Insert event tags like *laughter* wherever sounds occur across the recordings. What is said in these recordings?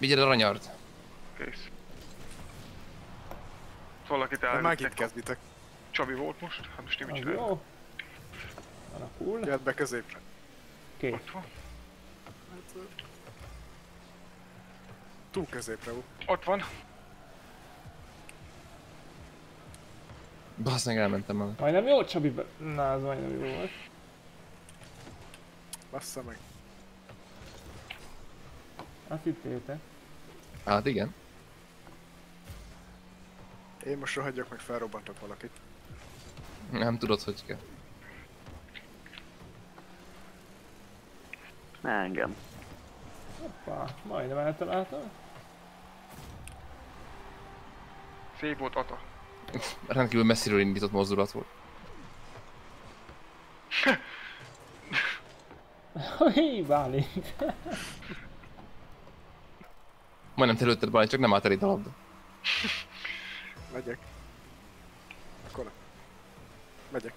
Vigyed a ranyart. Kész. Valakit De elvittek. megint kezditek. Csabi volt most? Hát most én Az mit csinálok? jó. Alakul. Jöhet be középre. Kész. Ott van. Túl középre ú. Ott van. Basz meg elmentem meg. Majdnem jó, Csabi be... Na, az majdnem jó volt. Bassza meg. Azt hittétek. Hát igen. Én most rohadjak meg, felrobbantok valakit. Nem tudod, hogy kell. Engem. Hoppá, majdnem eltaláltam. Szép volt Ata. *laughs* Rendkívül messziről indított mozdulat volt. *laughs* *laughs* Hí, Bálint. Majdnem te lőtted Balint, csak nem állt elég a labda. *laughs* Megyek. Akkor nem. Megyek.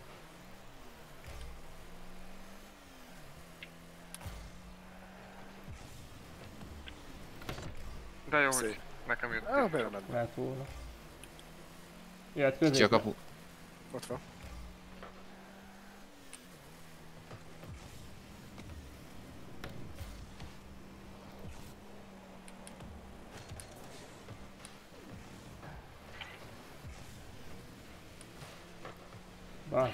De jó, hogy Szép. nekem jött. Ah, miért nem? Lehet volna. Jöhet Kicsi a kapu. Ott van. Basz.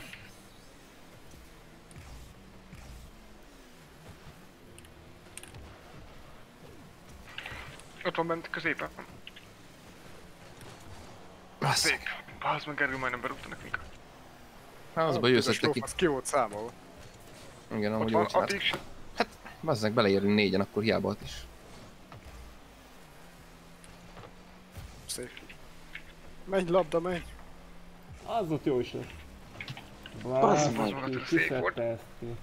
Ott van bent középen. Basz. Szék. Bazd meg Gergő majdnem berúgta nekünk. Hát az baj, a őszette ki. Volt számolva. Igen, amúgy csinált. Atik. Basz meg beleérünk négyen, akkor hiába ott is. Szép. Menj labda, menj! Az ott jó is lesz. Basz, meg, ki, az ki szép volt. szedte ezt ki?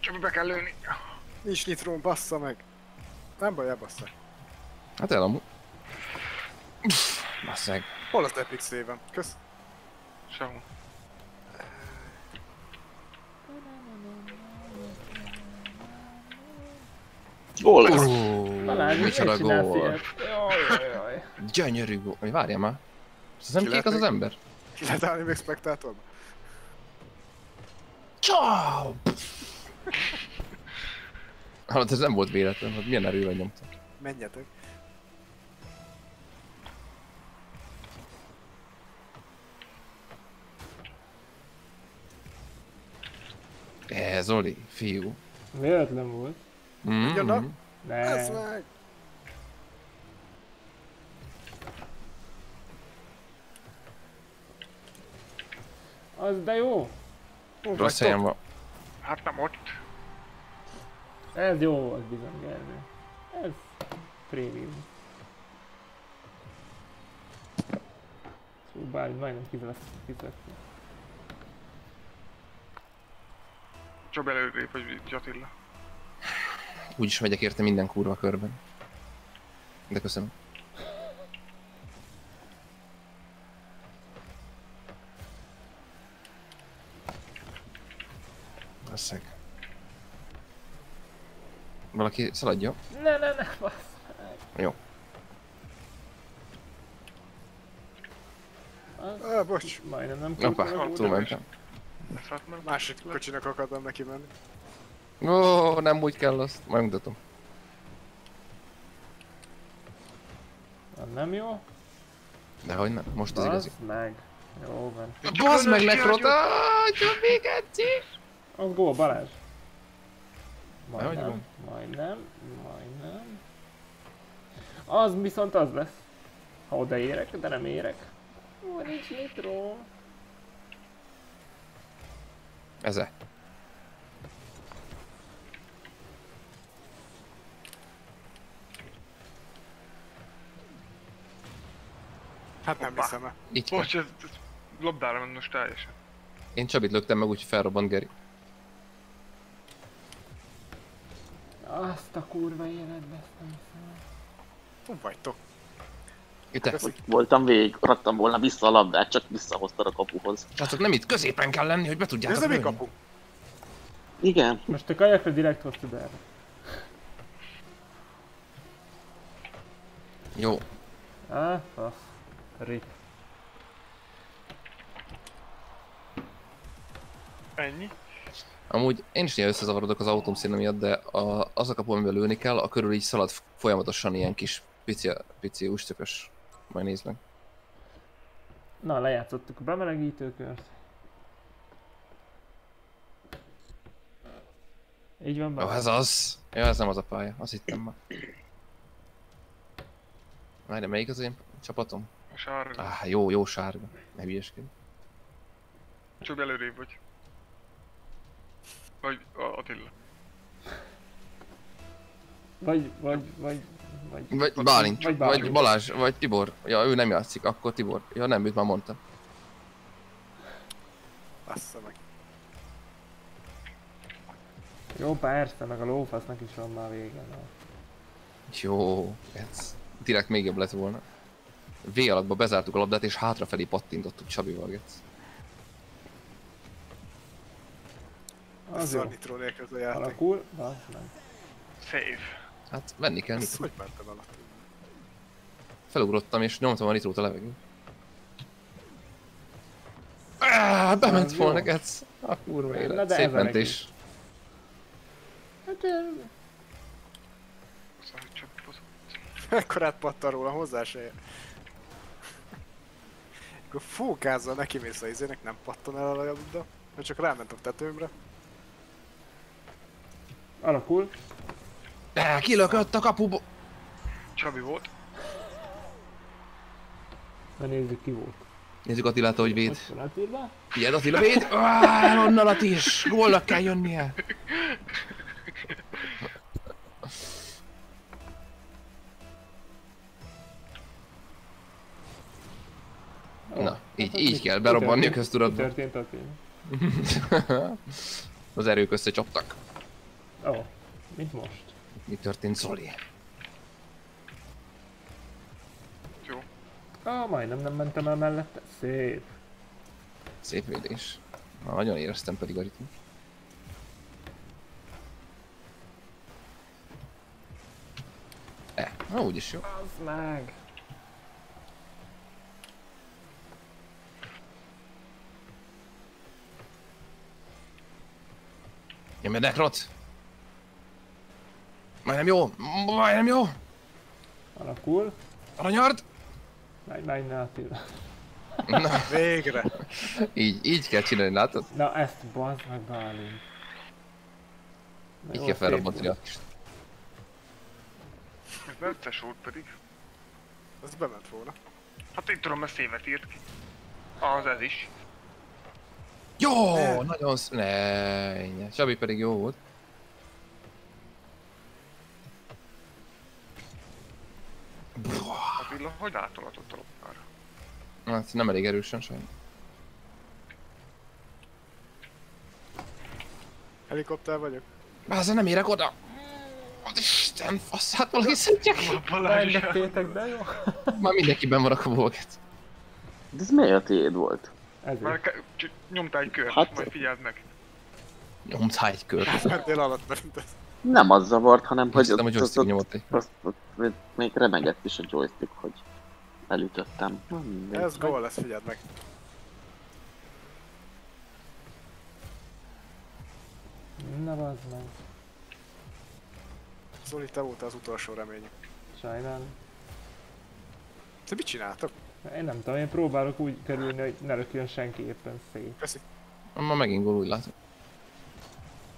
Csabi be kell lőni. Nincs nitrón, bassza meg! Nem baj, elbassza. Hát el amúgy. Pff, Basz meg. Hol az Epic széven? Kösz. Sehol. Gól lesz. Balázs, micsoda csinálsz gól. Gyönyörű gól. Mi várjál már. Ez nem kék az az ember? Ki lehet állni még spektátorba? Ciao! Hallod, ez nem volt véletlen, hogy milyen erővel nyomta. Menjetek. Ez Zoli, fiú. Véletlen volt. Mm Jönnek? -hmm. Ez Ne. meg! Az de jó. Hú, Rossz helyen van. Hát nem ott. Ez jó volt bizony, Gergő. Ez prémium. Szóval bár majdnem kifizettem. Csabi előrébb, hogy Attila. Úgyis megyek érte minden kurva körben. De köszönöm. Basszeg. Valaki szaladjon? Ne, ne, ne, bassz. Jó. Az Ah, bocs. majdnem nem Hoppá, kurva volt. túlmentem. Másik kocsinak akartam neki menni. Ó, nem úgy kell azt. Majd mutatom. Az nem jó? Dehogy nem, most az igazi. Meg. Jó van. Bazd meg nekrota! Csak még egyszer! Az gól Balázs. Majdnem, majdnem, majdnem. Az viszont az lesz. Ha odaérek, de nem érek. Ó, nincs nitro. Eze. Hát nem Hoppá. hiszem el. Így. Bocs, ez, ez labdára ment most teljesen. Én Csabit löktem meg, úgyhogy felrobbant Geri. Azt a kurva életbe ezt nem hiszem. Hú vagytok. Ott voltam végig, raktam volna vissza a labdát, csak visszahoztad a kapuhoz. Srácok, nem itt középen kell lenni, hogy be Ez tudjátok nem mi lőni. kapu. Igen, Most a kajakra direkt hoztad erre. Jó. Ah, ah. Rip. Ennyi. Amúgy én is néha összezavarodok az autóm színe miatt, de a, az a kapu, amivel lőni kell, a körül így szalad folyamatosan ilyen kis pici, pici ústökös. Majd nézd meg. Na, lejátszottuk a bemelegítőkört. Így van Jó, benne? ez az. Ja, ez nem az a pálya. Azt hittem már. Várj, melyik az én csapatom? A sárga. Ah, jó, jó sárga. Ne hülyeskedj. Csobi előrébb vagy. Vagy Attila. Vagy, vagy, vagy, vagy... Vagy Bálint, Vagy vagy, Bálint. vagy Balázs, vagy Tibor. Ja, ő nem játszik, akkor Tibor. Ja, nem, őt már mondtam. Bassza meg. Jó, persze, meg a lófasznak is van már vége. Na. Jó, ez direkt még jobb lett volna. V alakba bezártuk a labdát és hátrafelé pattintottuk Csabival, Gec. Az jó. Alakul, az nem. Save. Hát venni kell Ez nitrót. hogy mentem alatt? Felugrottam és nyomtam a nitrót a levegőn. Ah, bement volna. Gec. A kurva Na, élet. de Szép mentés. Hát, bazott. Ekkorát pattan róla, hozzá se ér. Akkor fókázzal neki mész a izének, nem pattan el a labda. Mert csak ráment a tetőmre. alakul. Eh, kilökött a kapuba. Csabi volt. Na nézzük ki volt. Nézzük Attilát, hogy véd. Figyeld Attila, véd! Onnan Ati is! Gólnak kell jönnie! Na, így- hát így kell berobbanni a köztudatba. Történt Attila? *laughs* Az erők összecsaptak. Ó, mint most. Mi történt, Zoli? Jó. Ah, majdnem nem mentem el mellette. Szép. Szép védés. Na, nagyon éreztem pedig a ritmus. Eh, na úgyis jó. Az meg. Nyomj a nekrot! Majdnem jó! Majdnem jó! Alakul. Aranyard! Menj, ne Attila. Na, *laughs* Végre! így, így kell csinálni, látod? Na ezt bazd meg Bálint. Így kell szép felrobbantani a kis... Ez necces volt pedig. Az bement volna. Hát én tudom, ezt évet írt ki. Az ez is. Jó! Ne. Nagyon sz... Ne, ennyi. Csabi pedig jó volt. Attila, hogy átolatott a lopára? Hát nem elég erősen sajnos. Helikopter vagyok. Báza nem érek oda! Az Isten, faszát valaki szedjek! Engedtétek, de jó. Már mindenkiben van a kabolget. De ez miért a tiéd volt? Ezért. Már nyomtál egy kört, Hát- majd figyeld meg. Nyomtál egy kört. Mentél alatt, mint ez. Nem az zavart, hanem hogy Azt hittem, hogy ott, ott, joystick ott, nyomott egy. azt, ott, még remegett is a joystick, hogy elütöttem. Mindegy. Ez gól lesz, figyeld meg. Na bazd meg. Zoli, te voltál az utolsó reményem. Sajnálom. Te mit csináltok? Én nem tudom, én próbálok úgy kerülni, hogy ne lökjön senki éppen szét. Köszi. Ma megint gól úgy látom.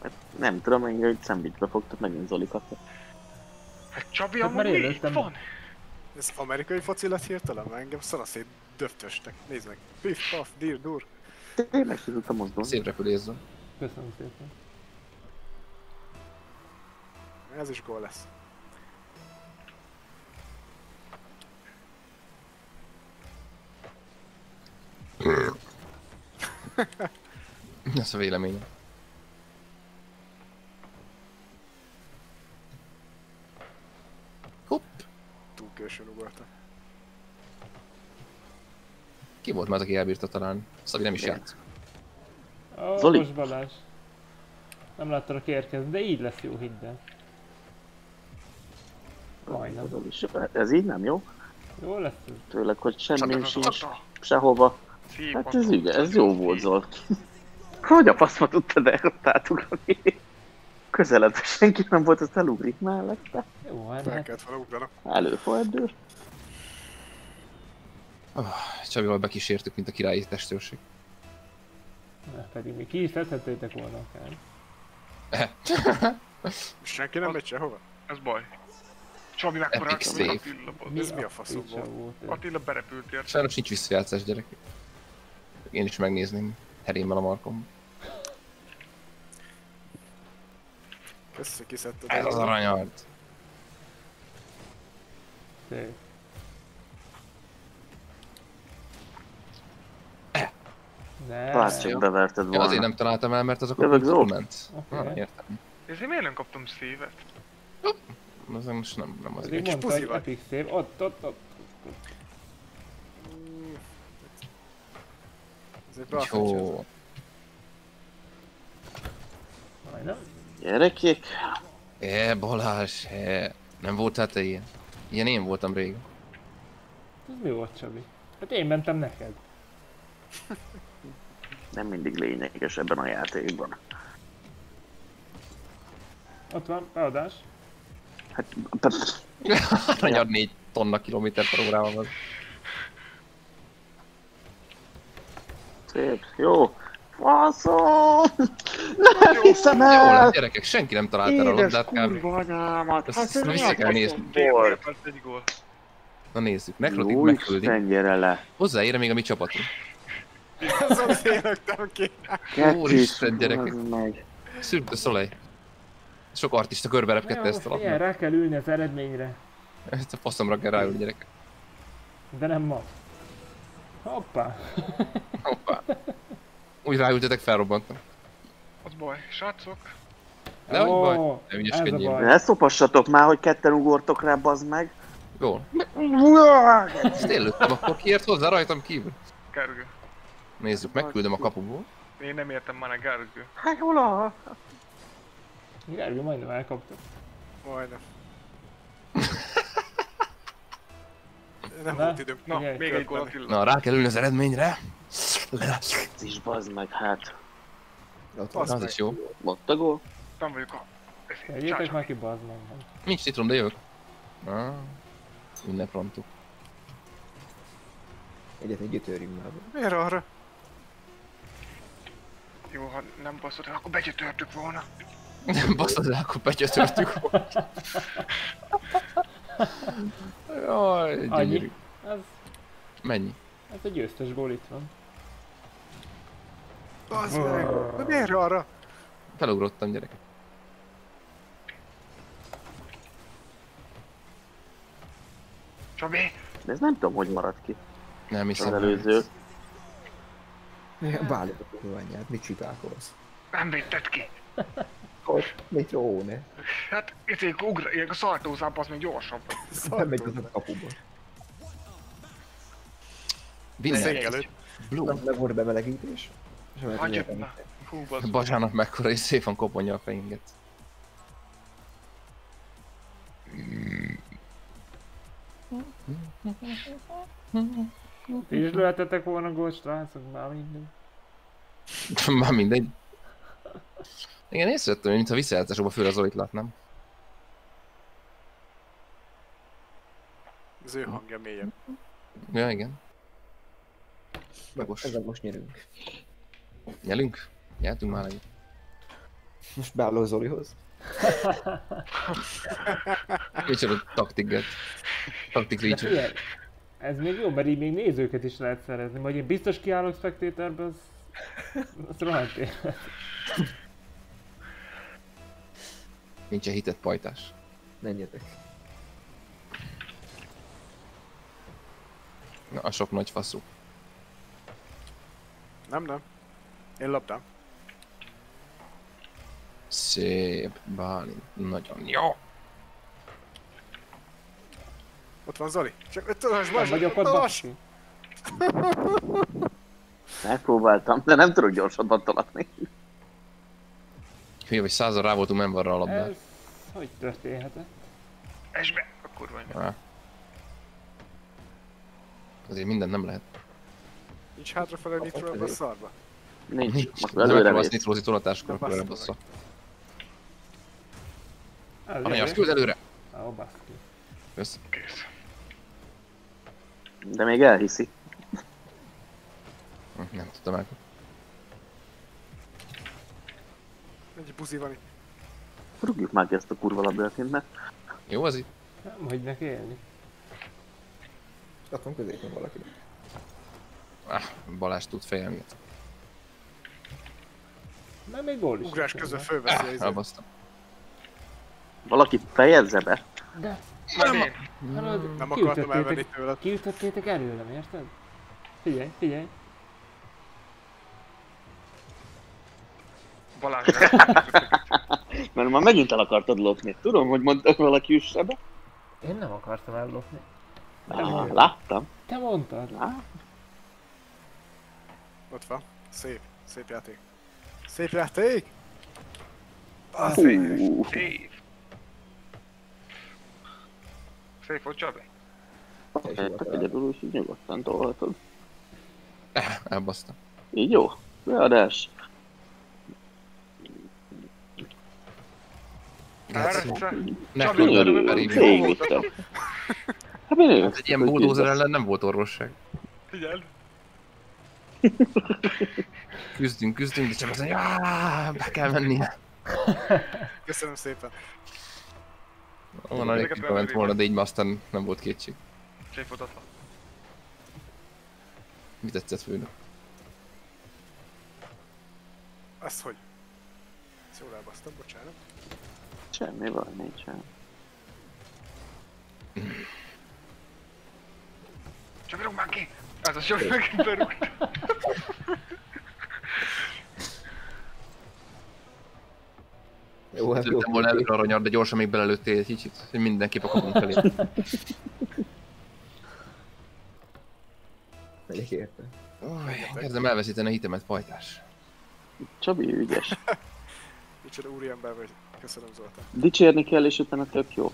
Hát Nem tudom, én hogy szendvicsbe fogtok megint Zoli kapta. Hát Csabi Hát amúgy itt van? Ez amerikai foci lett hirtelen? Már engem szanaszét döftöstek. Nézd meg. Piff, paff, dir, dur. Tényleg ki tudtam mozdulni. Szép repülésző. Köszönöm szépen. Ez is gól lesz. Ez a véleményem. Túl későn ugrottam. Ki volt már az, aki elbírta találni? Szabi nem is játszik. Ó, Zoli. most Balázs. Nem láttalak érkezni, de így lesz jó, hidd el. Majdnem. Zoli is. Ez így nem jó? Jó lesz ez. Tőleg, hogy semmi sincs sehova. Hát ez igen, ez jó volt Zol. *laughs* Hogy a faszma tudtad el ott átugrani? Közelebb senki nem volt, azt elugrik mellette. Jó, hát, Fel hát kellett volna ugranom. Előfordul. Csabival bekísértük, mint a királyi testőrség. ne, pedig mi ki is szedhettétek volna akár. *laughs* Senki nem megy sehova? Ez baj. Csabi mekkora Epic. Attila. Ez mi a faszom volt? Attila berepült érte. Sajnos nincs visszajátszás, gyerek. Én is megnézném herémmel a markom. Kösz, hogy kiszedted. Ez az aranyard. Szép. Ne. Lásd, csak beverted Ja, azért nem találtam el, mert azok a Jövök, Zó. ment. Oké. Ah, értem. Ezért miért nem kaptam szívet? Az most nem, nem az igaz. mondta, puzi vagy. epic save. Ott, ott, ott. Ezért Jó. Majdnem. Gyerekek, É, Balázs, he. Nem voltál te ilyen? Ilyen én voltam régen. Ez mi volt, Csabi? Hát én mentem neked. nem mindig lényeges ebben a játékban. Ott van, beadás. Hát, Aranyard *laughs* 4 tonna kilométer per órával van. szép, jó. Faszom! Nem hiszem Jó el! lett, gyerekek, senki nem talált el a Édes labdát kb. kurva anyámat! Hát ez vissza kell nézni. Na nézzük, nekrotik Jó megküldi. Hozzáér még a mi csapatunk. *laughs* Ez az én löktem ki. Úristen, gyerekek. Cirque du Soleil. Sok artista körbe Jó, repkedte ezt a ilyen, labdát. rá kell ülni az eredményre. Ezt a faszomra kell ráülni, gyerekek. De nem ma. Hoppá. Hoppá. Úgy ráültetek, felrobbantam. Az baj. Srácok, De hogy baj? Ne ügyeskedjél. Ne szopassatok már, hogy ketten ugortok rá, bazd meg. Gól. Ezt én lőttem, akkor kiért hozzá rajtam kívül. Gergő. Nézzük, megküldöm a kapuból. Én nem értem már a Gergő. Hát hol a... Gergő majdnem elkapta. Majdnem. Nem Na, volt időm. Na, még egy gól. Na, rá kell ülni az eredményre. Ez is bazd meg, hát. Basz Az meg. is jó. Ott a gól. Nem vagyok a... Csácsok. már ki, bazd meg. Nincs citrom, de jövök. Ah, ünneprontuk. Egyet együtt törjünk már. Miért arra? Jó, ha nem baszod, akkor begyötörtük volna. Baszod rá, akkor becsötörtük. Jaj, gyönyörű. Annyi. Ez, Mennyi? ez egy győztes gól itt van. Bazd meg. De miért arra? Felugrottam, gyerekek. Csabi, De ez nem tudom, hogy maradt ki Nem az hiszem. előző. Bálint a kurványát, mit csipálkolsz? nem vitted ki. Hogy? Mit róne? Hát, itt ugra, ilyen a szartózában az még gyorsabb. Nem megy az a kapuba. Vinne Székelőd. Blue. Nem, nem volt bemelegítés. Hagyjuk már. Hú, bazd. Bazsának mekkora és szép van koponja a fejünket. Ti is lőhetetek volna gólt, srácok, már mindegy. *laughs* Már mindegy. Igen, észrevettem, mintha visszajátszásokban főle Zolit látnám. Az ő hangja mélyebb. Ja, igen. Megos. Ezzel most nyerünk. Nyelünk? Nyertünk már egyet. Most beálló Zolihoz. *laughs* Micsoda taktik get. Taktik reach. ez még jó, mert így még nézőket is lehet szerezni. Majd én biztos kiállok spectatorbe, az... Az rohadt élet. Nincs hitett pajtás. Menjetek. Na, a sok nagy faszú. Nem, nem. Én loptam. Szép, Bálint. Nagyon jó. Ott van Zoli. Csak öt tudás, Nem vagyok ott, Lass. basszi. Megpróbáltam, de nem tudok gyorsabban tolatni. Hülye vagy százal rá voltunk menvarra a labdát. Ez... Hogy történhetett? És be. kurva anyja. Azért minden nem lehet. Nincs hátrafele nitro ebbe a szarba. Nincs. Nincs. Most előre mész. nitrózni tolatáskor, akkor bassza elbassza. Előre. Aranyas, küld előre! Ó, baszki. Kösz. Kész. De még elhiszi. Hm, Nem tudtam el. Egy buzi van itt. Rúgjuk már ki ezt a kurva labdát innen. Jó az itt? Nem hagynak élni. Ott van középen valaki. Ah, Balázs tud fejelni. Nem, még gól is. Ugrás közben fölveszi a izét. Elbasztam. Valaki fejezze be. De, Majd én. hallod, Nem akartam elvenni tőled. kiütöttétek előlem, érted? Figyelj, figyelj. Balázs. *laughs* Mert már megint el akartad lopni. Tudom, hogy mondta valaki üsse be. Én nem akartam ellopni. Ah, láttam. Te mondtad. Ah, Ott van. Szép. Szép játék. Szép játék! Ah, Hú, Szép. Szép volt Csabi. Egyedül úgy így nyugodtan tolhatod. Eh, *laughs* Elbasztam. Így jó. Beadás. Persze. Ne Csabi, küld Gyönyörű. előre, Rivi. Végigvittem. Hát mi Hát egy ilyen bulldozer ellen nem volt orvosság. Figyeld. Küzdünk, küzdünk, de csak azt mondja, "Áh, be kell mennie. Köszönöm szépen. Onnan elég Ezeket ment volna, de így már aztán nem volt kétség. Van. Mi tetszett főnök? Ezt hogy? Ezt jól elbasztam, bocsánat. Semmi baj, nincsen. Csabi, rúg már ki! Ez a Csabi megint berúgt. Jó, hát jó. Volna előre aranyar, de gyorsan még belelőttél egy kicsit, hogy mindenképp a kapunk felé. *laughs* Megyek érte. Kezdem elveszíteni a hitemet, pajtás. Csabi ügyes. *laughs* Micsoda úriember vagy. Köszönöm Zoltán. Dicsérni kell, és utána tök jó.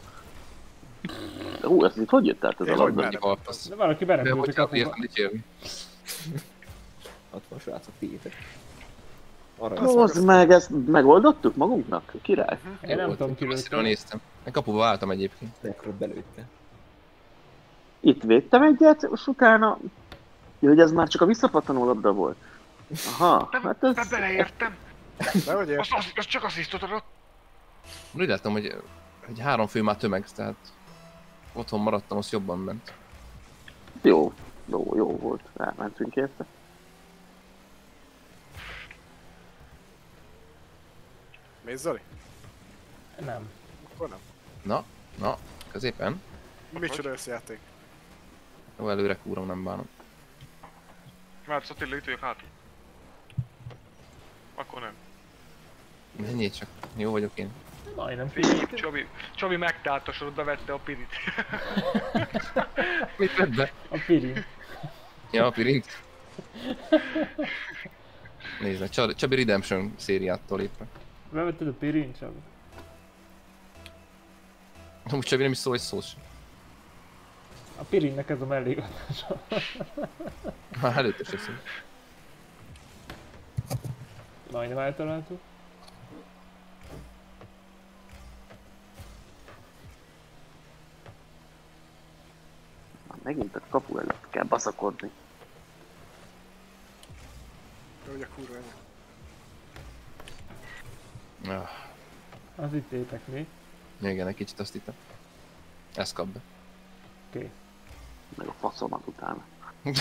Hú, ez itt hogy jött át ez a labda? hogy. De valaki De berepült a kapuba. Ott van srácok, tiétek. Hozd meg, ezt megoldottuk magunknak? Király. Én nem tudom kilőtt. néztem. Én kapuba álltam egyébként. Mekkora belőtte. Itt védtem egyet, és utána... Ja, hogy ez már csak a visszapattanó labda volt. Aha, Nem, hát ez... nem beleértem. De hogy Azt, azt, azt csak asszisztot adott. Úgy láttam, hogy egy három fő már tömeg, tehát otthon maradtam, az jobban ment. Jó, jó, jó volt. Elmentünk érte. Mész Zoli? Nem. Akkor nem. Na, na, középen. Micsoda összjáték. Jó, előre kúrom, nem bánom. Már Attila itt vagyok hátul. Akkor nem. Menjél csak, jó vagyok én. Majdnem kilőtt. Csabi, Csabi sorot, bevette a pirit. Mit vedd be? A pirin. Ja, a pirint. Nézd meg, Csabi, Csabi Redemption szériától éppen. Bevetted a pirin, Csabi? Amúgy Csabi nem is szól egy szót sem. A pirinnek ez a mellékhatása. Már előtte sem szól. Majdnem eltaláltuk. Már megint a kapu előtt kell baszakodni. Hogy a kurva Az itt étek mi? igen, egy kicsit azt hittem. Ezt kap be. Oké. Meg a faszomat utána. *laughs*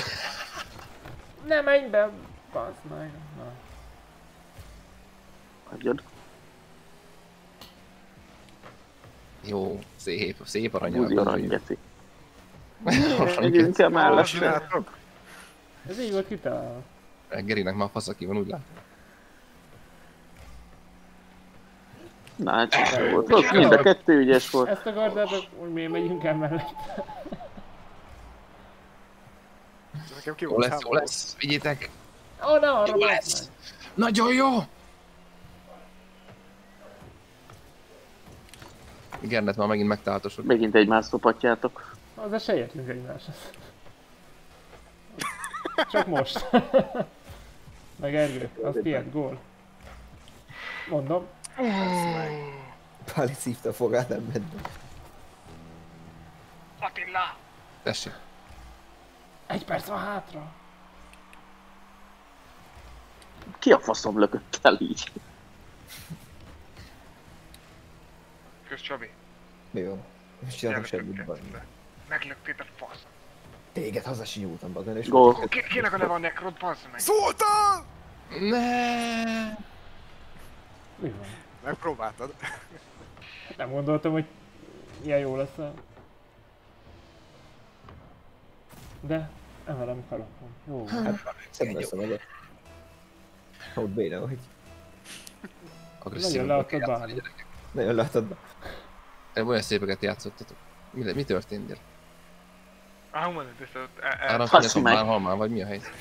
Ne menj be! Bazd meg. Na. Hagyjad. Jó, szép, szép arany. Buzi arany, geci. Megyünk mellette. csináltok? Ez így volt kitalálva. Gerinek már fasz, aki van, úgy látom. Na, hát csak volt. Ott mind a kettő ügyes volt. Ezt akartátok, hogy mi megyünk el mellett. Nekem ki Jó lesz, jó lesz, vigyétek! Ó, ne arra Jó lesz! Nagyon jó! Gernet már megint megtaláltosod. Megint egymást szopatjátok. Azzal se értünk egymáshoz. Csak most. Meg Ergő, az tiéd, gól. Mondom, Páli szívta fogát, nem ment. Attila! Tessék. egy perc van hátra. Ki a faszom lökött el így? Kösz Csabi. Mi van? Most csináltam semmit, Gyertek, bazd gyertek. meg. Meglöktél a fasz. Téged haza sinyúltam, bazd meg, és Gól. Ki- Kinek a neve a nekrod, bazd meg? Zoltán! Ne. Mi van? Megpróbáltad. Hát Nem gondoltam, hogy ilyen jó lesz a... De emelem kalapom. Jó. szedd messze magad. Ott béna, Agresszív. Nagyon leadtad bármi. nagyon látod be. Olyan szépeket játszottatok. Mi, mi történt, gyere? Ah, mondod, ezt ott... e- e- Fanyakon meg. már halmán, vagy mi a helyzet?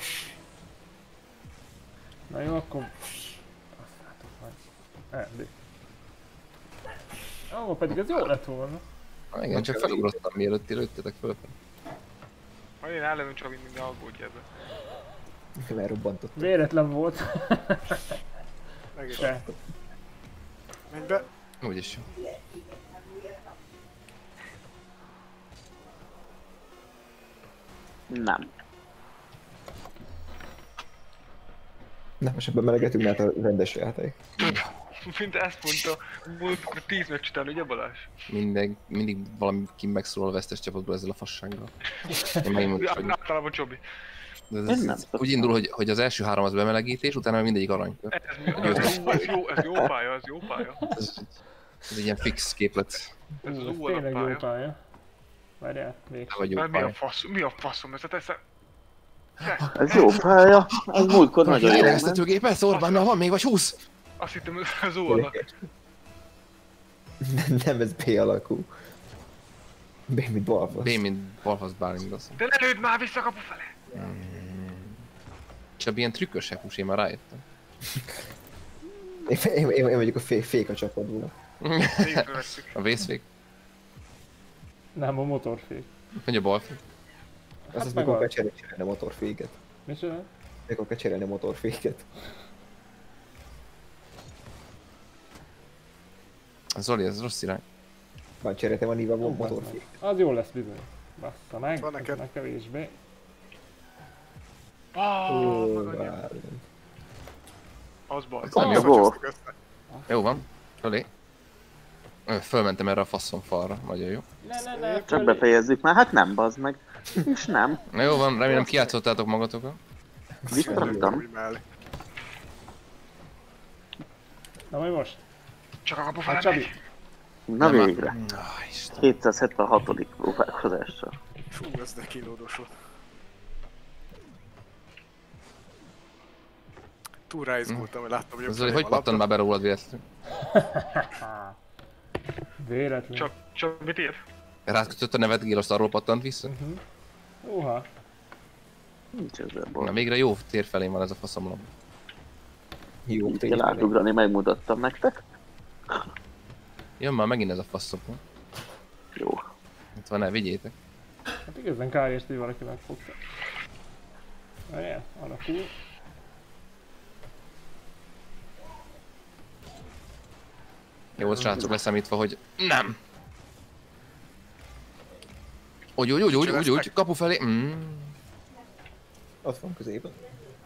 Na jó, akkor... Asszátok majd. Eldi. Ó, pedig ez jó lett volna. Ah, igen, csak felugrottam mielőtt ti lőttetek föl. Ha én ellövöm Csabi, minden aggódj ebbe. Lerobbantott. Véletlen volt. Meg is. Se. Menj be. Úgyis jó. Nem. Nem, most ebben melegetünk, mert a rendes játék. Mint ezt mondta, múltkor 10 meccs után, ugye Balázs? Mindig, mindig valami megszólal a vesztes csapatból ezzel a fassággal. Én megint mondom, hogy Általában Csabi. de ez, ez, nem úgy indul, hogy, hogy az első három az bemelegítés, utána mindegyik aranykör. Ez, ez, jó, ez, jó, ez jó pálya, ez jó pálya. Ez, ez egy ilyen fix képlet. Ez ez tényleg jó pálya. Várjál, Mert mi a pálya. fasz, mi a faszom ez? Hát ez Ez jó pálya. Ez múltkor nagyon jó ment. Lélegeztetőgépet, Orbánnal van még, vagy 20? azt hittem ez az óra. Nem, nem, ez B alakú. B, mint balfasz. B, mint balfasz bármi az. De ne lőd már vissza kapu fele! Csak ilyen trükkös hepus, én már rájöttem. Én, én, én, én vagyok a fé, fék a csapatból. A vészfék, Nem, a motorfék. vagy a balfék. Hát az meg mikor az. kell cserélni a motorféket. Micsoda? Mikor kell cserélni a motorféket. Zoli, ez rossz irány. Már cseréltem a Niva Ó, bazd motorfék. meg. Az jó lesz bizony. Bassza meg, Van neked. meg kevésbé. Ah, annyi. várjunk. Az baj. Nem Jó. van. Fölé. Fölmentem erre a faszom falra, nagyon jó. Ne, ne, ne, Csak befejezzük már. Hát nem, bazd meg. És nem. Na jó van, remélem kiátszottátok magatokat. Mellé. Na majd most. Csak a fele Hát Csabi. Na Nem, végre. Isten. 776. próbálkozással. Fú, ez de kínlódós volt. Túl ráizgultam, hogy láttam, hogy Zoli, hogy pattan már be rólad véletlenül? *laughs* *laughs* Véletlen. Csak, csak mit ír? Rákötött a nevet, Gélosz arról pattant vissza? Mhm. Uha. Nincs ezzel Na baj. végre jó tér felé van ez a faszomlap. Jó, Így kell átugrani, megmutattam nektek. Jön már megint ez a faszom. Jó. Itt van, ne, vigyétek. Hát igazán kár érte, hogy valaki megfogta. Várjál, alakul. Jó, ott srácok leszámítva, hogy nem. Úgy, úgy, úgy, úgy, úgy, úgy, kapu felé. Mm. Ott van középen.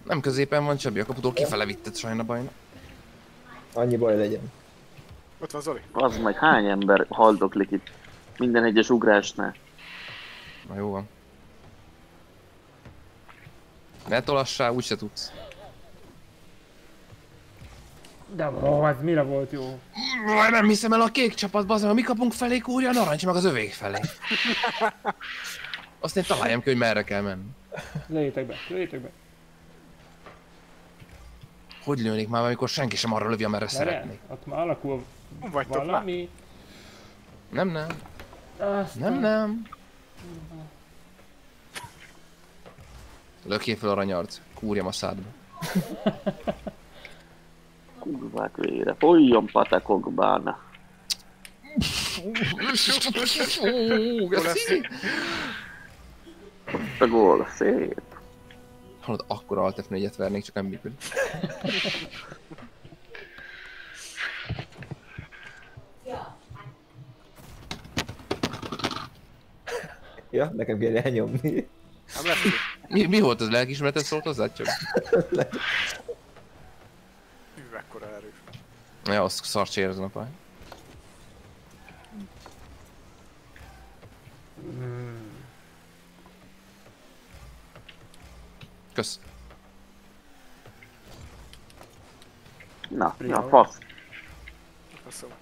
Nem középen van Csabi, a kaputól kifele vitted sajna bajna. Annyi baj legyen. Ott van Zoli. Az meg hány ember haldoklik itt minden egyes ugrásnál. Na jó van. Ne tolassál, úgyse tudsz. De ó, ez mire volt jó? Nem hiszem el a kék csapat, bazd, mi kapunk felé kúrja a narancs, meg az övék felé. Azt én találjam ki, hogy merre kell menni. Lőjétek be, lőjétek be. Hogy lőnék már, amikor senki sem arra lövi, amerre szeretnék. ott már alakul vagytok már? valami. Nem, nem, Aztán... nem, nem. Lökjél fel aranyarc, kúrjam a szádba. *laughs* Kurvák vére. Folyjon patakokban. Köszi. A gól, szép. Hallod, akkora Alt F4-et vernék, csak nem működik. Ja, nekem kell elnyomni. Mi, mi volt az lelkismeretet szólt hozzá csak? *laughs* Hű, mekkora erő. Ja, az szart érzem a pály. Kösz. Na, Prima. ja, fasz. Köszönöm.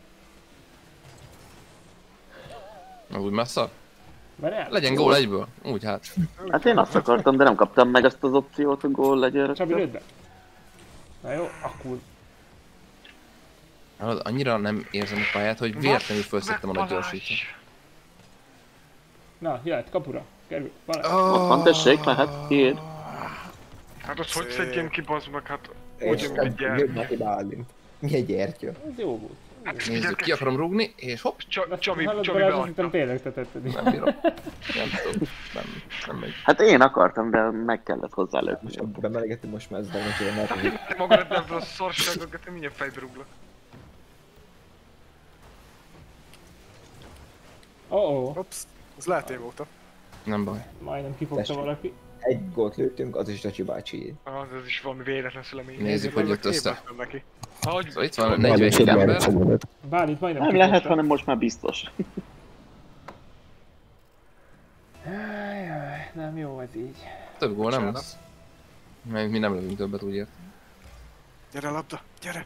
Úgy messze? Várjál? Legyen gól egyből. Úgy hát. Hát én azt akartam, de nem kaptam meg ezt az opciót, hogy gól legyen. Csabi, lőd be. Na jó, akkor Hallod, annyira nem érzem a pályát, hogy véletlenül felszettem a gyorsítót. Na, jöhet, kapura. Kerül. Balázs. Ott van, tessék, mehet, kiéd. Hát az hogy szedjem ki, bazd meg, hát úgy, mint egy Bálint. Mi egy gyertya? Ez jó volt. Nézzük, ki akarom rúgni, és hopp, Csa- Csabi, Csabi azt beadta. tényleg te tetted. nem bírom. Nem tudom, nem, nem megy. Hát én akartam, de meg kellett hozzá lőni. Most bemelegettem most már hogy nem lehet, Te magadat ebből a szarságokat, te mindjárt fejbe rúglak. Oh, oh, Ups, ez lehet én voltam. Nem baj. majdnem kifogta Tessék. valaki. egy gólt lőttünk, az is Dacsi bácsi. Az, ez is valami véletlen szülemény. Nézzük, hogy jött össze. Neki. Hogy? Szóval itt van 47 ember. Bálint majdnem Nem kifogta. lehet, hanem most már biztos. Ajaj, nem jó ez így. Több gól nem lesz. Mert mi nem lövünk többet, úgy ért. Gyere labda, gyere!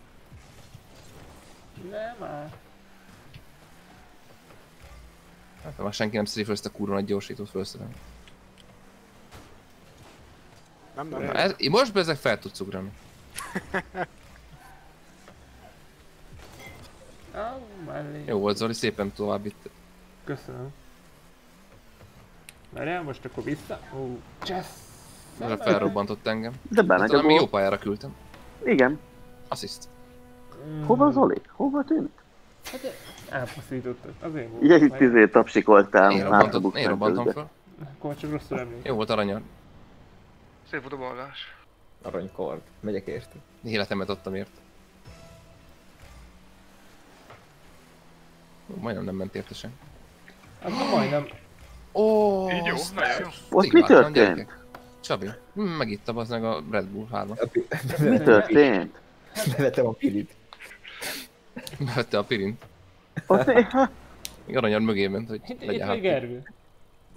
Nem már. Hát már senki nem szedi ezt a kurva nagy gyorsítót felszerelni. Nem, nem, nem. ez, most be ezek fel tudsz ugrani. *laughs* Jó volt Zoli, szépen tovább itt. Köszönöm. Várjál, most akkor vissza. Ó, csesz. Ezzel felrobbantott engem. De bemegy a Talán még jó pályára küldtem. Igen. Assist. Hova az Oli? Hova tűnt? Elpusztítottad. Azért volt. Ugye itt izé tapsikoltál. Én robbantom, én robbantam közben. fel. Akkor csak rosszul emlékszem. Jó volt aranyar. Szép volt a ballás. Aranykord. Megyek érte. Életemet adtam ért. Ó, Majdnem nem ment érte sem. Hát na majdnem. Ó, Így jó, nagyon jó. Ott mi történt? Csabi, megitta az meg a Red Bull 3 Mi történt? Bevettem a pilit. Bevette a pirint. Ott Még aranyar mögé ment, hogy Itt, itt legyen hát. Gergő.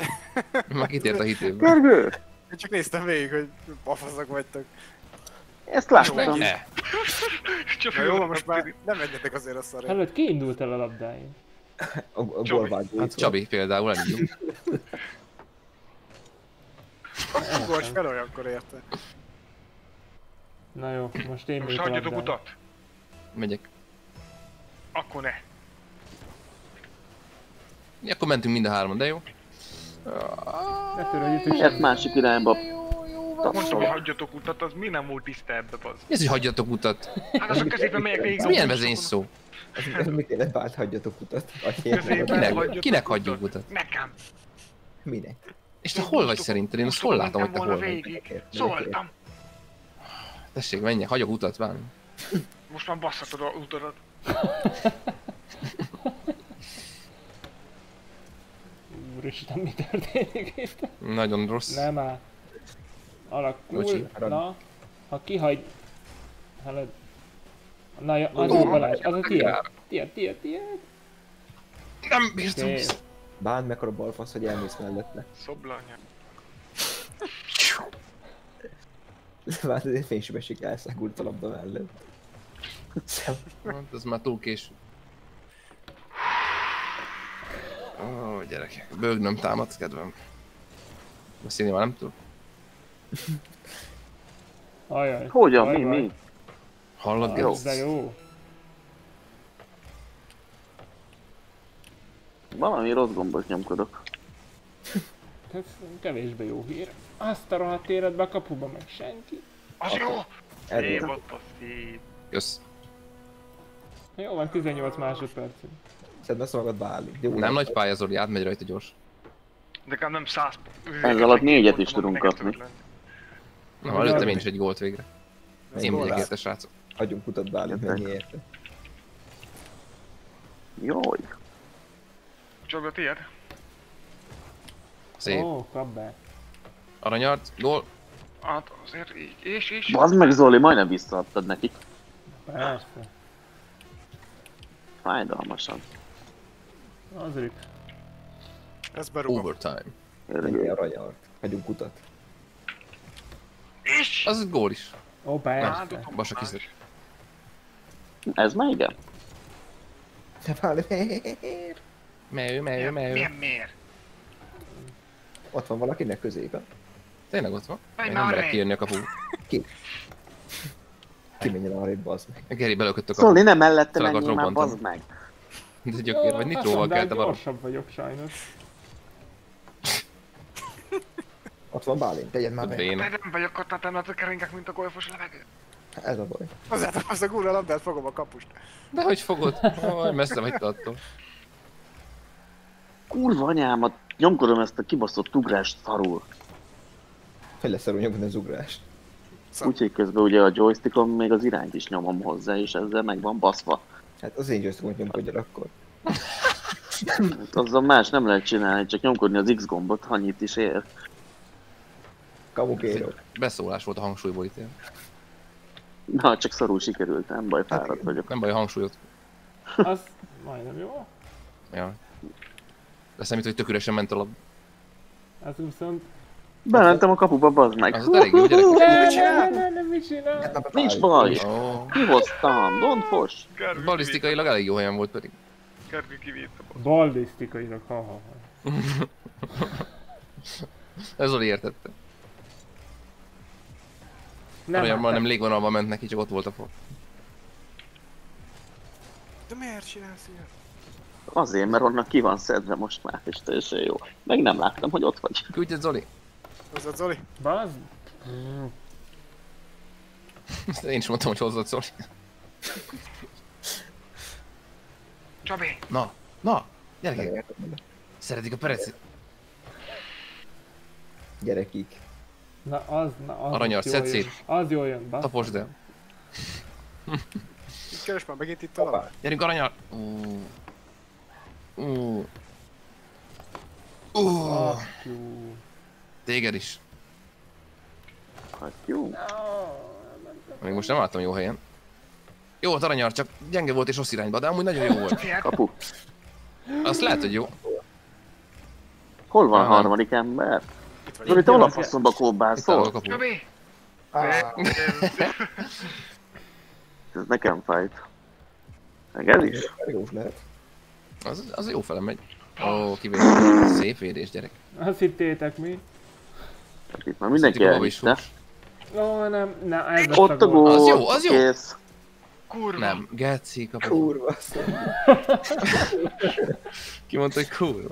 *laughs* Már kitért a hitéből. Gergő! Én csak néztem végig, hogy bafaszak vagytok. Ezt láttam. Ne, Csak Na jó, most már nem menjetek azért a szarért. Előtt ki indult el a labdáin? A, a gólvágó. hát Csabi például elindul. Ugorj fel olyankor érte. Na jó, most én Most megyek a hagyjatok labdán. utat. Megyek. Akkor ne. Ja, akkor mentünk mind a hárman, de jó. Miért másik irányba? Mondtam, hogy hagyjatok utat, az mi nem volt tiszta ebbe, bazd. Mi az, hogy hagyjatok utat? Hát az a középen megyek végig. Milyen vezényszó? Ez, mit élet bált, hagyjatok utat. Kinek- kinek hagyjuk utat? Nekem. Minek? És te hol vagy szerinted? Én azt hol látom, hogy te hol vagy? Végig. Szóltam. Tessék, menjek, hagyok utat, bármi. Most már basszatod a utadat. Úristen, mi történik itt? Nagyon rossz. Nem áll. Alakul. Bocsi, Na, ha kihagy... Hallod? Na, ja, az a Balázs, az a tiéd. jár. Tiéd, tiéd, tiéd. Nem bírtam. Tiéd. Bán mekkora balfasz, hogy elmész mellette. Szoblanya. Vált, ezért fénysebesség elszágult a labda mellett. Hát, ez már túl késő. Ó, gyerekek, bőgnöm támad, kedvem. Beszélni már nem tudok. Ajaj. Hogyan? Mi? Ajaj. Mi? Hallod. Geci? De jó. Valami rossz gombot nyomkodok. Ez kevésbé jó hír. Azt a rohadt életbe a kapuba meg senki. Az jó! Szép Eddig. Jó van, 18 másodperc. Szedd messze magad Bálint. Jó, Nem nagy pálya Zoli, átmegy rajta gyors. De kb. nem száz... Ez alatt négyet is tudunk kapni. Na, előttem én is egy gólt végre. Én megyek érte, srácok. Hagyjunk utat Jöttek. mennyi érte. Jaj. Csak a tiéd. Szép. Ó, kap be. Aranyart, gól. Hát azért így, és, és... Bazd meg Zoli, majdnem visszaadtad neki. Persze. Fájdalmasan. Az rük. Ez berúgom. Overtime. Mennyi aranyart. Hagyjunk utat. És... Az gól is. Ó, persze. Basa kiszed. Ez már igen? Bálint, Meő, meő, Milyen, meő. milyen miért? ott van valakinek középen. Tényleg ott van. Én már nem merek kijönni a kapu. Kimenjen arrébb, bazd meg. Geri belökött a kapu. Zoli, nem mellette menjél már, bazd meg. De gyökér, vagy nitróval de kelte valami. gyorsabb vagyok sajnos. Ott van Bálint, tegyen már. De nem vagyok ott, tehát nem keringek, mint a golfos levegő. Ez a baj. Azért az a gól a labdát, fogom a kapust. De hogy fogod? Aj, messze vagy te attól. Kurva anyámat, nyomkodom ezt a kibaszott ugrást szarul. Hogy lesz arról nyomni az ugrást? Úgyhogy közben ugye a joystickon még az irányt is nyomom hozzá, és ezzel meg van baszva. Hát az én győztünk, hogy nyomkodjad akkor. Hát Azzal más nem lehet csinálni, csak nyomkodni az X gombot, annyit is ér. Kamukérok. Beszólás volt a hangsúlyból itt. ilyen. Na, csak szarul sikerült, nem baj, fáradt vagyok. Nem baj, a hangsúlyot. Az majdnem jó. Ja. De számít, hogy tök üresen ment a lab. Ez viszont... Bementem a kapuba, bazd meg. Az elég jó gyerek. *laughs* Ne, ne, ne, ne, mit csinál? Nincs baj. Kihoztam, don't fos. Gergő balisztikailag elég jó helyen volt pedig. Gergő kivédte. Ballisztikailag, ha, ha, ha. *laughs* Ez Zoli értette. Nem, Olyan hát majdnem légvonalban ment neki, csak ott volt a fog. De miért csinálsz ilyet? Azért, mert onnan ki van szedve most már, és teljesen jó. Meg nem láttam, hogy ott vagy. Küldjed Zoli. Hozzad Zoli? Ezt Én is mondtam, hogy hozzad Zoli. Csabi! Na, na, gyerekek, szeretik a perecit. Gyerekik. Na az, na az. Aranyar, szedd szét. Az jól jön, bazd. Taposd el. Itt keres már megint itt labdát. Gyerünk aranyar! Ú. Ú. Ú. Téged is. Hát jó. Még most nem álltam jó helyen. Jó volt aranyar, csak gyenge volt és rossz irányba, de amúgy nagyon jó volt. Kapu. Azt lehet, hogy jó. Hol van a harmadik ember? Zoli, te hol a Itt faszomba Itt áll a kóbászol? kapu. Csabi! Ez nekem fájt. Meg ez is? Jó lehet. Az, az jó fele megy. Ó, kivétel. Szép védés, gyerek. Azt hittétek mi? Hát itt már mindenki elhitte. Ó, nem, nem, ez Ott a gól. Az jó, az jó. Kész. Kurva! Nem, Geci kapu. Kurva. *laughs* Ki mondta, hogy cool?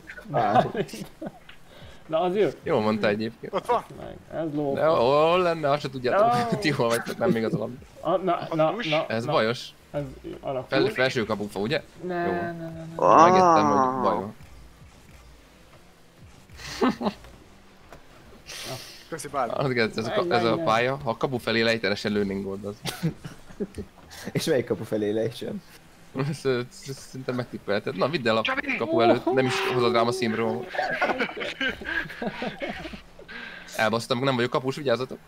Na az jó. Jól mondta egyébként. Ott van? Meg, ez ló. De hol lenne, azt se tudjátok. Ó. Ti hol vagytok, nem még az a labda. A, na, na, na, Ez na, bajos. Ez alakul. Fel, felső kapufa, ugye? Ne, Jó. ne, ne, ne. Megettem, hogy Ah. *laughs* Köszi Bálint. Az, ez, a, ez a pálya, ha a kapu felé lejteresen lőnénk gólt, az. *laughs* És melyik kapu felé lejtsen? Ezt, ezt, ezt szinte megtippelted. Na, vidd el a Csabi! kapu előtt, nem is hozod rám a színről. Elbasztam, nem vagyok kapus, vigyázzatok.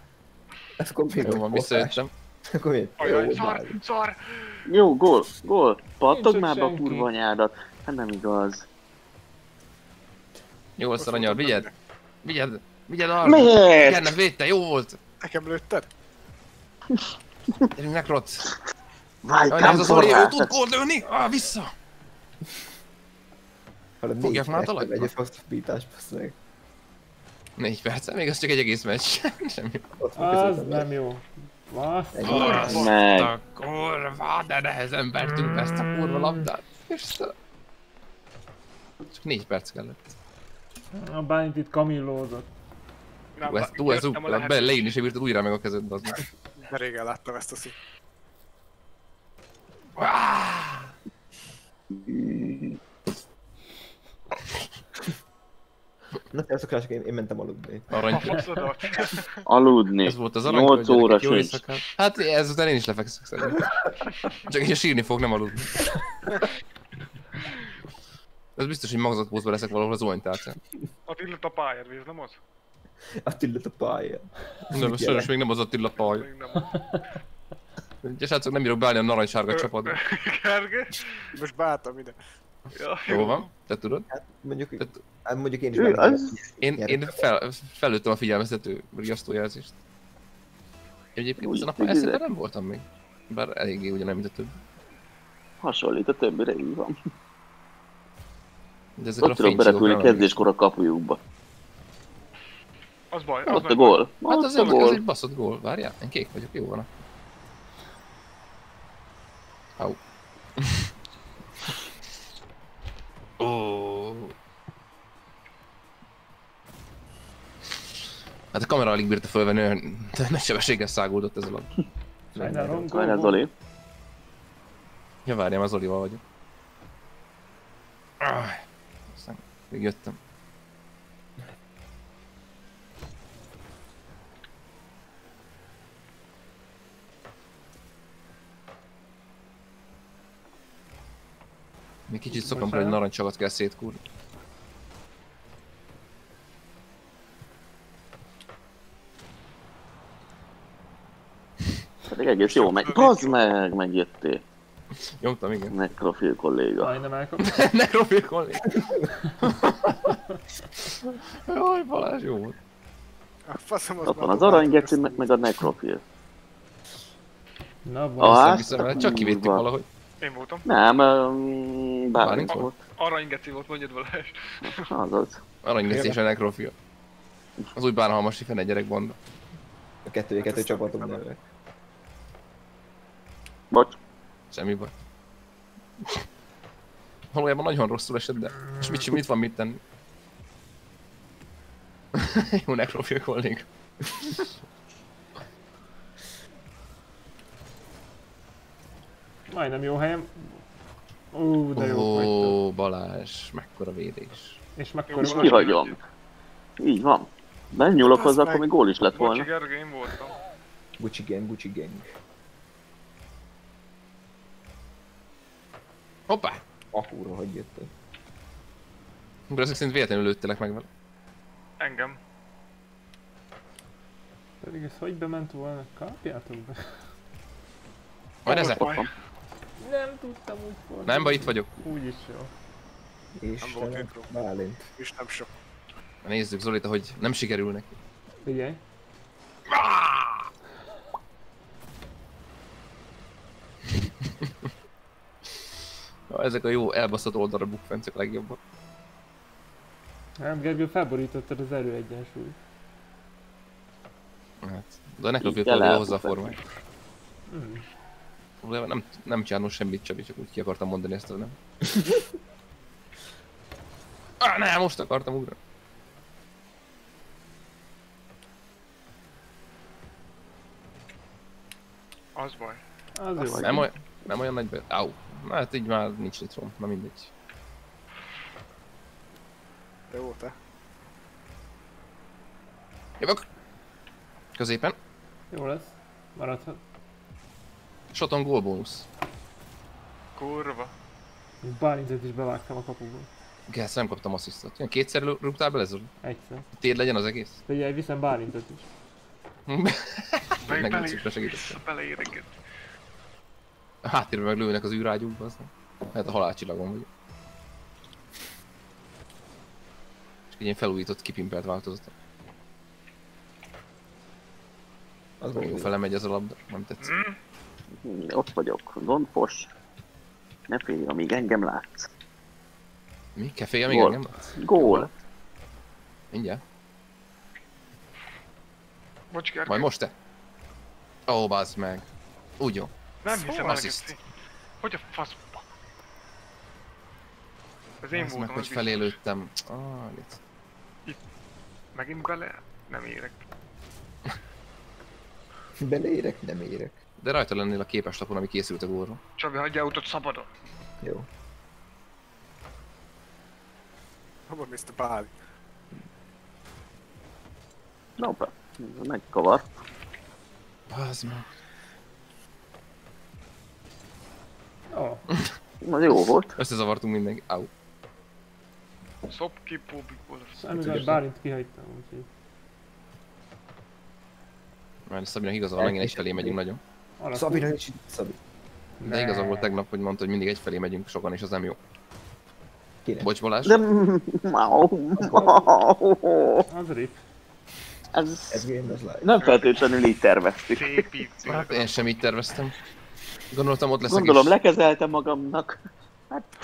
Ez akkor mi Jó van, visszajöttem. Akkor mi? Ajaj, Jó, szar, szar! Jó, gól, gól. Pattog már be a kurva anyádat. Hát nem igaz. Jó volt szaranyal, vigyed! Vigyed! Vigyed arra! Miért? Gyernek, védte, jó volt! Nekem lőtted? Gyerünk, nekrot! Jaj, ez az támforrás. tud gólt lőni! Ah, vissza! Fogják már talajba? megy a faszbítás, bassz meg. Négy perc, még ez csak egy egész meccs. Semmi. *laughs* Az nem jó. Egy- Meg. A kurva, de nehezen vertünk ezt a kurva labdát. Istenem. Csak négy perc kellett. A Bálint itt kamillózott. Nem, ezt, ú, ez, bele leírni sem bírtad újra meg a kezedbe az régen láttam ezt a szint. Na, te szokások, én, én mentem aludni. Arany. Aludni. Ez volt az arany. 8 óra sőt. Hát ezután én is lefekszek szerintem. Csak így sírni fog, nem aludni. Ez biztos, hogy magzatpózba leszek valahol az olajtárcán. A illet a pályád, nem az? Attila a pálya. De most sajnos még nem az Attila nem. Ugye srácok, nem bírok beállni a narancsárga csapatba. Gergő? Most beálltam ide. Ja, Jó van, te tudod? Hát mondjuk, hát mondjuk én is Ő, az-. Én, én fel, felőttem a figyelmeztető riasztójelzést. Egyébként Úgy ezen a de- nem voltam még. Bár eléggé ugyanem, mint a többi. Hasonlít a többire, így van. De ezekre Ott tudok nem kezdéskor a kapujukba. Az baj, az Ott a gól. Hát Ott az, a ez gól. egy baszott gól. Várjál, én kék vagyok, jó van. Au. Ó. Hát a kamera alig bírta fölvenni, olyan nagy sebességgel száguldott ez alatt. Gól. Zoli. Ja, várjál, az Olival vagyok. Ah, Aztán még jöttem. Még kicsit szokom, hogy narancsagat kell szétkúrni. Pedig egész jó megy. Bazd meg, megjöttél. *laughs* Nyomtam, igen. Necrofil kolléga. Majdnem *laughs* elkap. Necrofil kollég. *laughs* Jaj, Balázs, jó volt. A faszom az Ott van az aranygeci, meg, meg a necrofil. Na, Ah, van. Hiszem, hiszem, csak kurva. valahogy. Én voltam. Nem, um, bármint volt? volt. Aranygeci volt, mondjad Balázs. Azaz. Aranygeci és a necrofil. Az új bánhalmas fene gyerekbanda. A kettő, Hát kettő ezt csapatom nem neve. Bocs. Semmi baj. Valójában nagyon rosszul esett, de... És mit, mit van mit tenni? *laughs* Jó necrofil kollég. Majdnem jó helyem. Ú, de jó. Ó, Balázs, mekkora védés. És mekkora És kihagyom. Így van. Benyúlok Az hozzá, akkor még gól is lett volna. Gergő, én voltam. Gucci gang, Gucci gang. Hoppá! A kurva, hogy jöttél. De ezek szerint véletlenül lőttelek meg vele. Engem. Pedig ez hogy bement volna? Kapjátok be. Majd ezek. Nem tudtam úgy fordulni. Nem baj, itt vagyok. Úgy is jó. És Nem volt te, mikro. Bálint. És nem sok. Nézzük Zolita, hogy nem sikerül neki. Figyelj. *laughs* Ja, ezek a jó elbaszott oldalra bukfencek a legjobbak. Nem, Gergő, felborítottad az erőegyensúlyt. Hát, de kollég hozza a formáját. Hmm. Nem, nem csinálom semmit, Csabi, csak úgy ki akartam mondani ezt, nem. *laughs* ah, nem, most akartam ugrani. Az baj. Az jó. Nem, olyan, nem olyan nagy be... Au. Na hát így már nincs nitrom, na mindegy. Jó, te. Jövök! Középen. Jó lesz. Maradhat. Shoton gól bónusz. Kurva. Bálintet is bevágtam a kapuból. Gász, nem kaptam asszisztot. Ilyen kétszer rúgtál bele, Zoli? Egyszer. Téd legyen az egész. Figyelj, viszem Bálintet is. *laughs* Meg Meg belé, szükre segítettem. beleéreget. A háttérben meg lőnek az űrágyúkba, aztán. Hát a halálcsillagon vagy. És egy ilyen felújított, kipimpelt változat. Az Jó jó fele megy ez a labda, nem tetszik. Hm, Ott vagyok. Gombos. Ne félj, amíg engem látsz. Mi? Keféje még Gól. engem? Gól. Mindjárt. Bocs, Gergő. Majd most te. Ó, oh, bazd meg. Úgy jó. Nem Szóval hiszem elgeci. Hogy a faszba? Ez én voltam, meg, hogy felélődtem. Ah, lit. Megint bele? Nem érek. Beleérek, nem érek. De rajta lennél a képes lapon, ami készült a gólról. Csabi, hagyja autót szabadon. Jó. Hova Mr. Bál? Nope. Megkavart. Bazd meg. Ó, Az jó volt. Összezavartunk mindenki. Au. Szop ki, Bolas. amivel Bálint kihagytam, úgyhogy... Mert Szabinak igaza van, megint egyfelé megyünk nagyon. Alakul. Szabira nincs itt, Szabi. De igaza volt tegnap, hogy mondta, hogy mindig egyfelé megyünk sokan, és az nem jó. Kinek? Bocs Balázs. De... Az rip. Ez Ez game, ez live. nem feltétlenül így terveztük. Hát én sem így terveztem. Gondoltam ott leszek Gondolom, is. lekezeltem magamnak.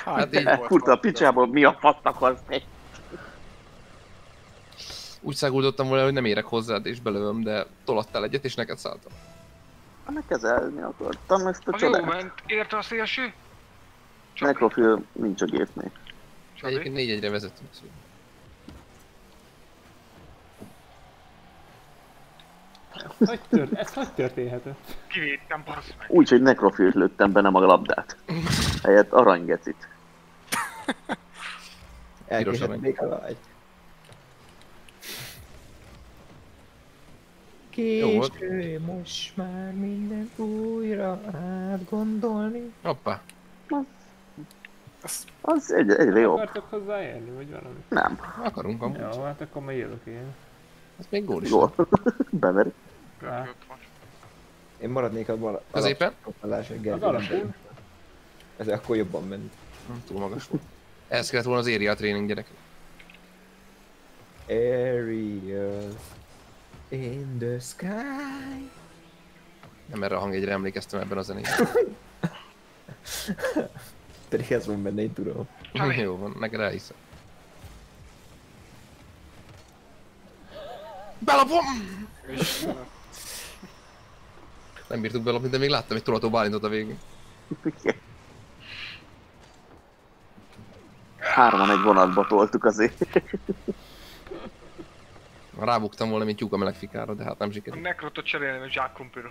Hát így Te kurta a picsából, mi a fasznak az egy? Úgy száguldottam volna, hogy nem érek hozzád és belövöm, de tolattál egyet és neked szálltam. Lekezelni akartam ezt a jó csodát. ment. Érte a szélső? Csak Necrofil nincs a gépnél. Csabi. Egyébként négy egyre vezetünk. Szóval. Hogy tört, ez hogy történhetett? Kivédtem, bassz meg. Úgy, hogy Necrofilt lőttem be, nem a labdát. *laughs* Helyett aranygecit. Elkésett arany. még a lágy. Jó volt. Késő, most már mindent újra átgondolni. Hoppá. Az egy, egyre jobb. Akartok hozzáérni, vagy valami? Nem. Akarunk amúgy. Jó, hát akkor majd jövök én. Ez még gól is. Ott van. Én maradnék abban a Középen? Az alapul. Ez akkor jobban ment. Túl magas volt. Ez kellett volna az area training gyerek. Aerial in the sky. Nem erre a hangjegyre emlékeztem ebben a zenében. *laughs* Pedig ez van benne, én tudom. Jó van, neked elhiszem. Belapom! Nem bírtuk belapni, de még láttam egy tolató bálintot a végén. Hárman egy vonatba toltuk azért. Rábuktam volna, mint tyúk a meleg fikára, de hát nem A sikerült. nekrotot cserélni a zsákkumpira.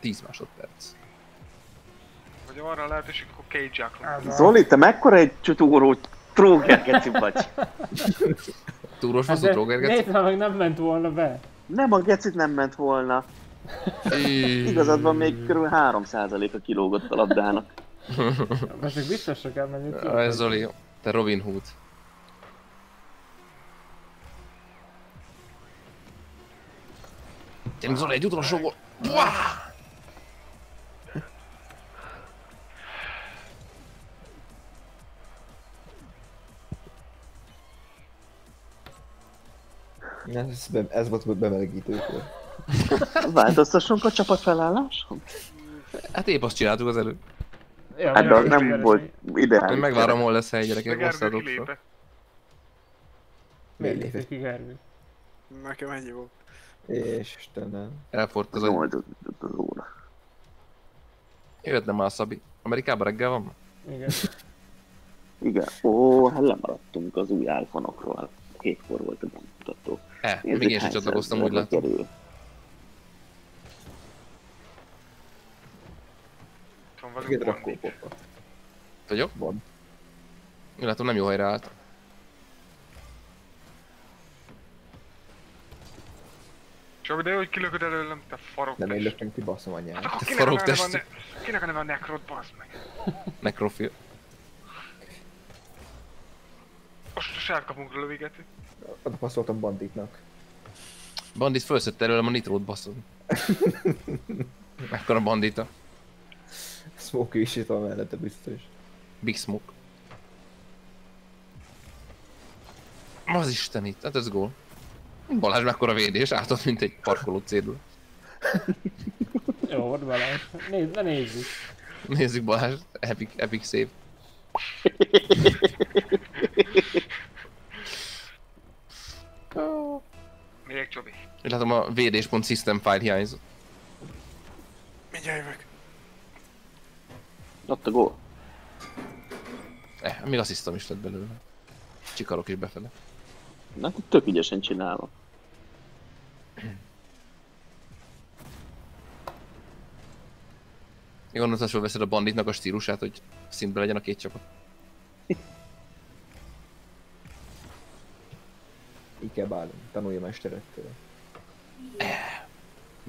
Tíz másodperc. Vagy arra a lehetőség, akkor két zsákkumpira. Az a- Zoli, te mekkora egy csutúró trógergeci vagy? Túros Hát faszú de trógerget. Nézd meg nem ment volna be. Nem, a gecit nem ment volna. Igazad van, még kb. 3%-a kilógott a labdának. Most csak biztosra kell menni. hogy Ah, Ez Zoli, te Robin Hood. Gyerünk Zoli, egy utolsó gól! Ez, be, ez volt bemelegítőkor. Változtassunk a csapat felálláson? Hát épp azt csináltuk az előbb. Ja, Hát de az nem ja, volt Én ideális. megvárom, hol lesz hely gyerekek, hosszátok fel. Miért lépett? ki Gergő? Nekem ennyi volt. Istenem. Elfort az Az az óra. Jöhetne már a Szabi. Amerikában reggel van? Igen. Igen. Ó, hát lemaradtunk az új iPhone-okról. Hétkor volt a bemutató. E, Nézzük, még én sem csatlakoztam, úgy látom. kerül. Ott van velünk Két Bondi. rakópopa. Vagyok? Van. Úgy látom, nem jó helyre állt. Csabi, de jó, hogy kilököd előlem, te farok. Nem én löktem ki, basszom Hát anyját. akkor Te kinek a farok neve ne... kinek a neve a nekrot, bazd meg. Necrofil. Most saját kapunk lövigetni. Oda passzoltam banditnak. Bandit felszedte előlem a nitrót, baszod. Mekkora *laughs* bandita. Smokey is itt van mellette biztos. Big Smoke. Az Isten itt, hát ez gól. Balázs mekkora védés, átott mint egy parkoló cédul. Jó, volt Balázs. Nézd, ne nézzük. Nézzük Balázs, epic, epic save. Még Csabi. Én látom a védés.system system file hiányzott. Mindjárt jövök. Ott a gól. Eh, még asszisztom is lett belőle. Csikarok is befele. Na, tök ügyesen csinálva. Még onnantól veszed a banditnak a stílusát, hogy szintben legyen a két csapat. *laughs* Ikebálom, tanulja mesterettől.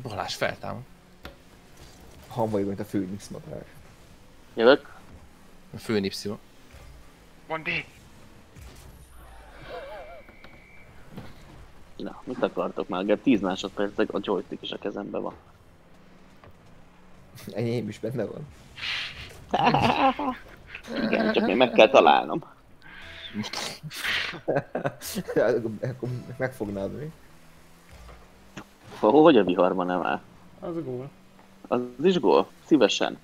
Balázs feltámad. Vagyok, mint a Főnix madár. Jövök. A fő nipszil. Van D. Na, mit akartok már? Legalább 10 másodpercig a joystick is a kezembe van. *laughs* Enyém is benne van. Igen, csak még meg kell találnom. *laughs* Akkor megfognád mi? Hogy a viharban nem áll? Az gól. Az is gól? Szívesen.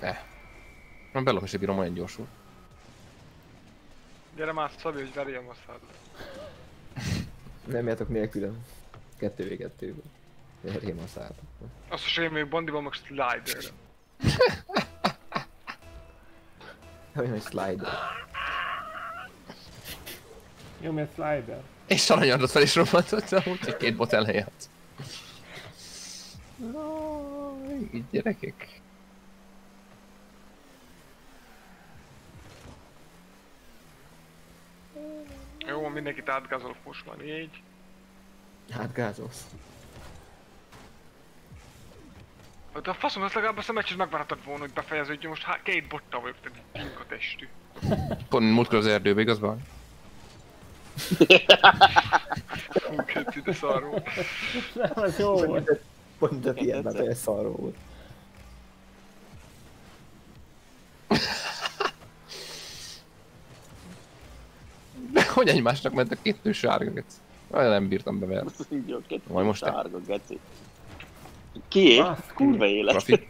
Ne. Nem Bellom is bírom olyan gyorsul. Gyere már Szabi, hogy verjem a szádat. *laughs* Nem játok nélkülem. Kettő v kettőből. Erjem a szállat. Azt is én még Bondiban meg slider *laughs* Olyan, hogy slider. Jó, mert slider. És aranyadot fel is robbantottam, úgyhogy két bot elejött. Így gyerekek. Jó, mindenkit átgázolok most már négy. Hát gázolsz. De a faszom, ezt legalább ezt a meccset megvárhatod volna, hogy befejeződjön. Most há- két botta vagyok, tehát egy pinka testű. Pont múltkor az erdőbe, igaz van? Fú, két ide szarul. Nem, az jó volt. Pont a mert olyan szaró volt. *laughs* Hogy egymásnak ment a kettő sárga gec? Olyan nem bírtam beverni. Majd most sárga geci. Ki? Baszki. Kurva élet. Rafi.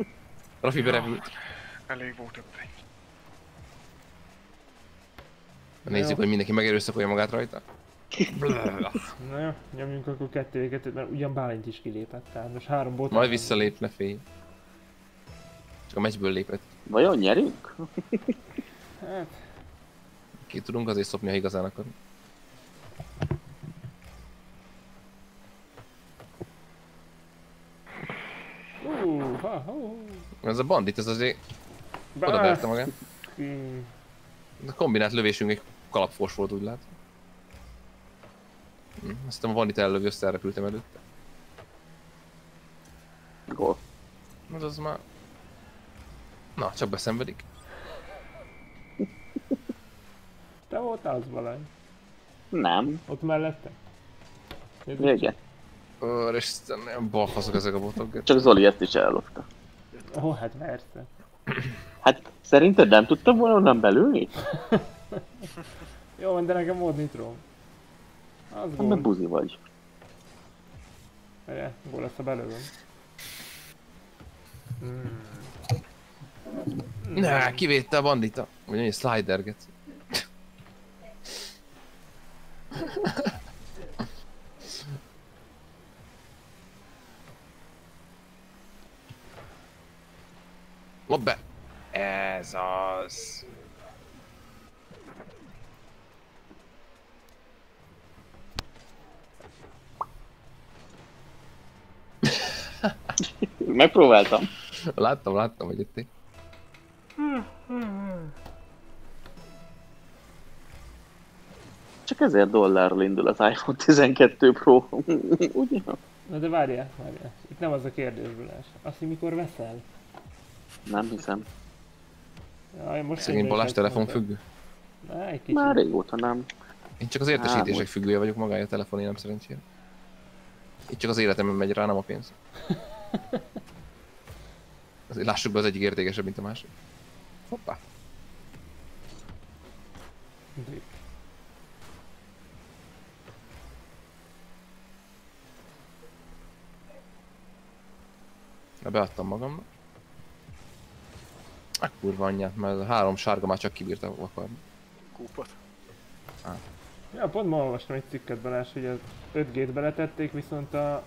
Rafi berepült. Elég volt öbb egy. Nézzük, hogy mindenki megerőszakolja magát rajta. Na jó, nyomjunk akkor kettő kettőt, mert ugyan Bálint is kilépett, tehát most három bot. Majd visszalép, ne félj. Csak a meccsből lépett. Vajon nyerünk? Hát, Ki tudunk azért szopni, ha igazán akarunk. ha. Ez a bandit, ez azért oda verte magát. Baszki. A kombinált lövésünk egy kalapfos volt, úgy lát. Hm, Aztán a bandit ellövi, össze elrepültem előtte. Gól. Az az már... Na, csak beszenvedik. Te voltál az Balázs? Nem. Ott mellette? Nézd, Igen. Úristen, olyan balfaszok ezek a botok. Csak Zoli ezt is ellopta. Ó, hát persze. Hát szerinted nem tudtam volna onnan belülni? *laughs* Jó van, de nekem volt nitro. Az Hát mert gól. buzi vagy. Ugye, gól lesz a belőlem. Hmm. Ne, kivédte a bandita. Vagy egy slider Lobb be! Ez az. Megpróbáltam. Láttam, láttam, hogy itt Csak 1000 dollárral indul az iPhone 12 Pro. *laughs* Ugye? Na de várjál, várjál. Itt nem az a kérdés, Balázs. Azt, hogy mikor veszel? Nem hiszem. Jaj, most Szegény én Balázs telefon függő. Na, egy kicsit. Már régóta nem. Én csak az értesítések most- függője vagyok, magája a telefon, én nem szerencsére. Itt csak az életemben megy rá, nem a pénz. *laughs* Azért lássuk be, az egyik értékesebb, mint a másik. Hoppá. Drip. Na, beadtam magamnak. A kurva anyját, mert a három sárga már csak kibírta vakarni. Kúpot. Ja, pont ma olvastam egy cikket Balázs, hogy az 5G-t beletették, viszont a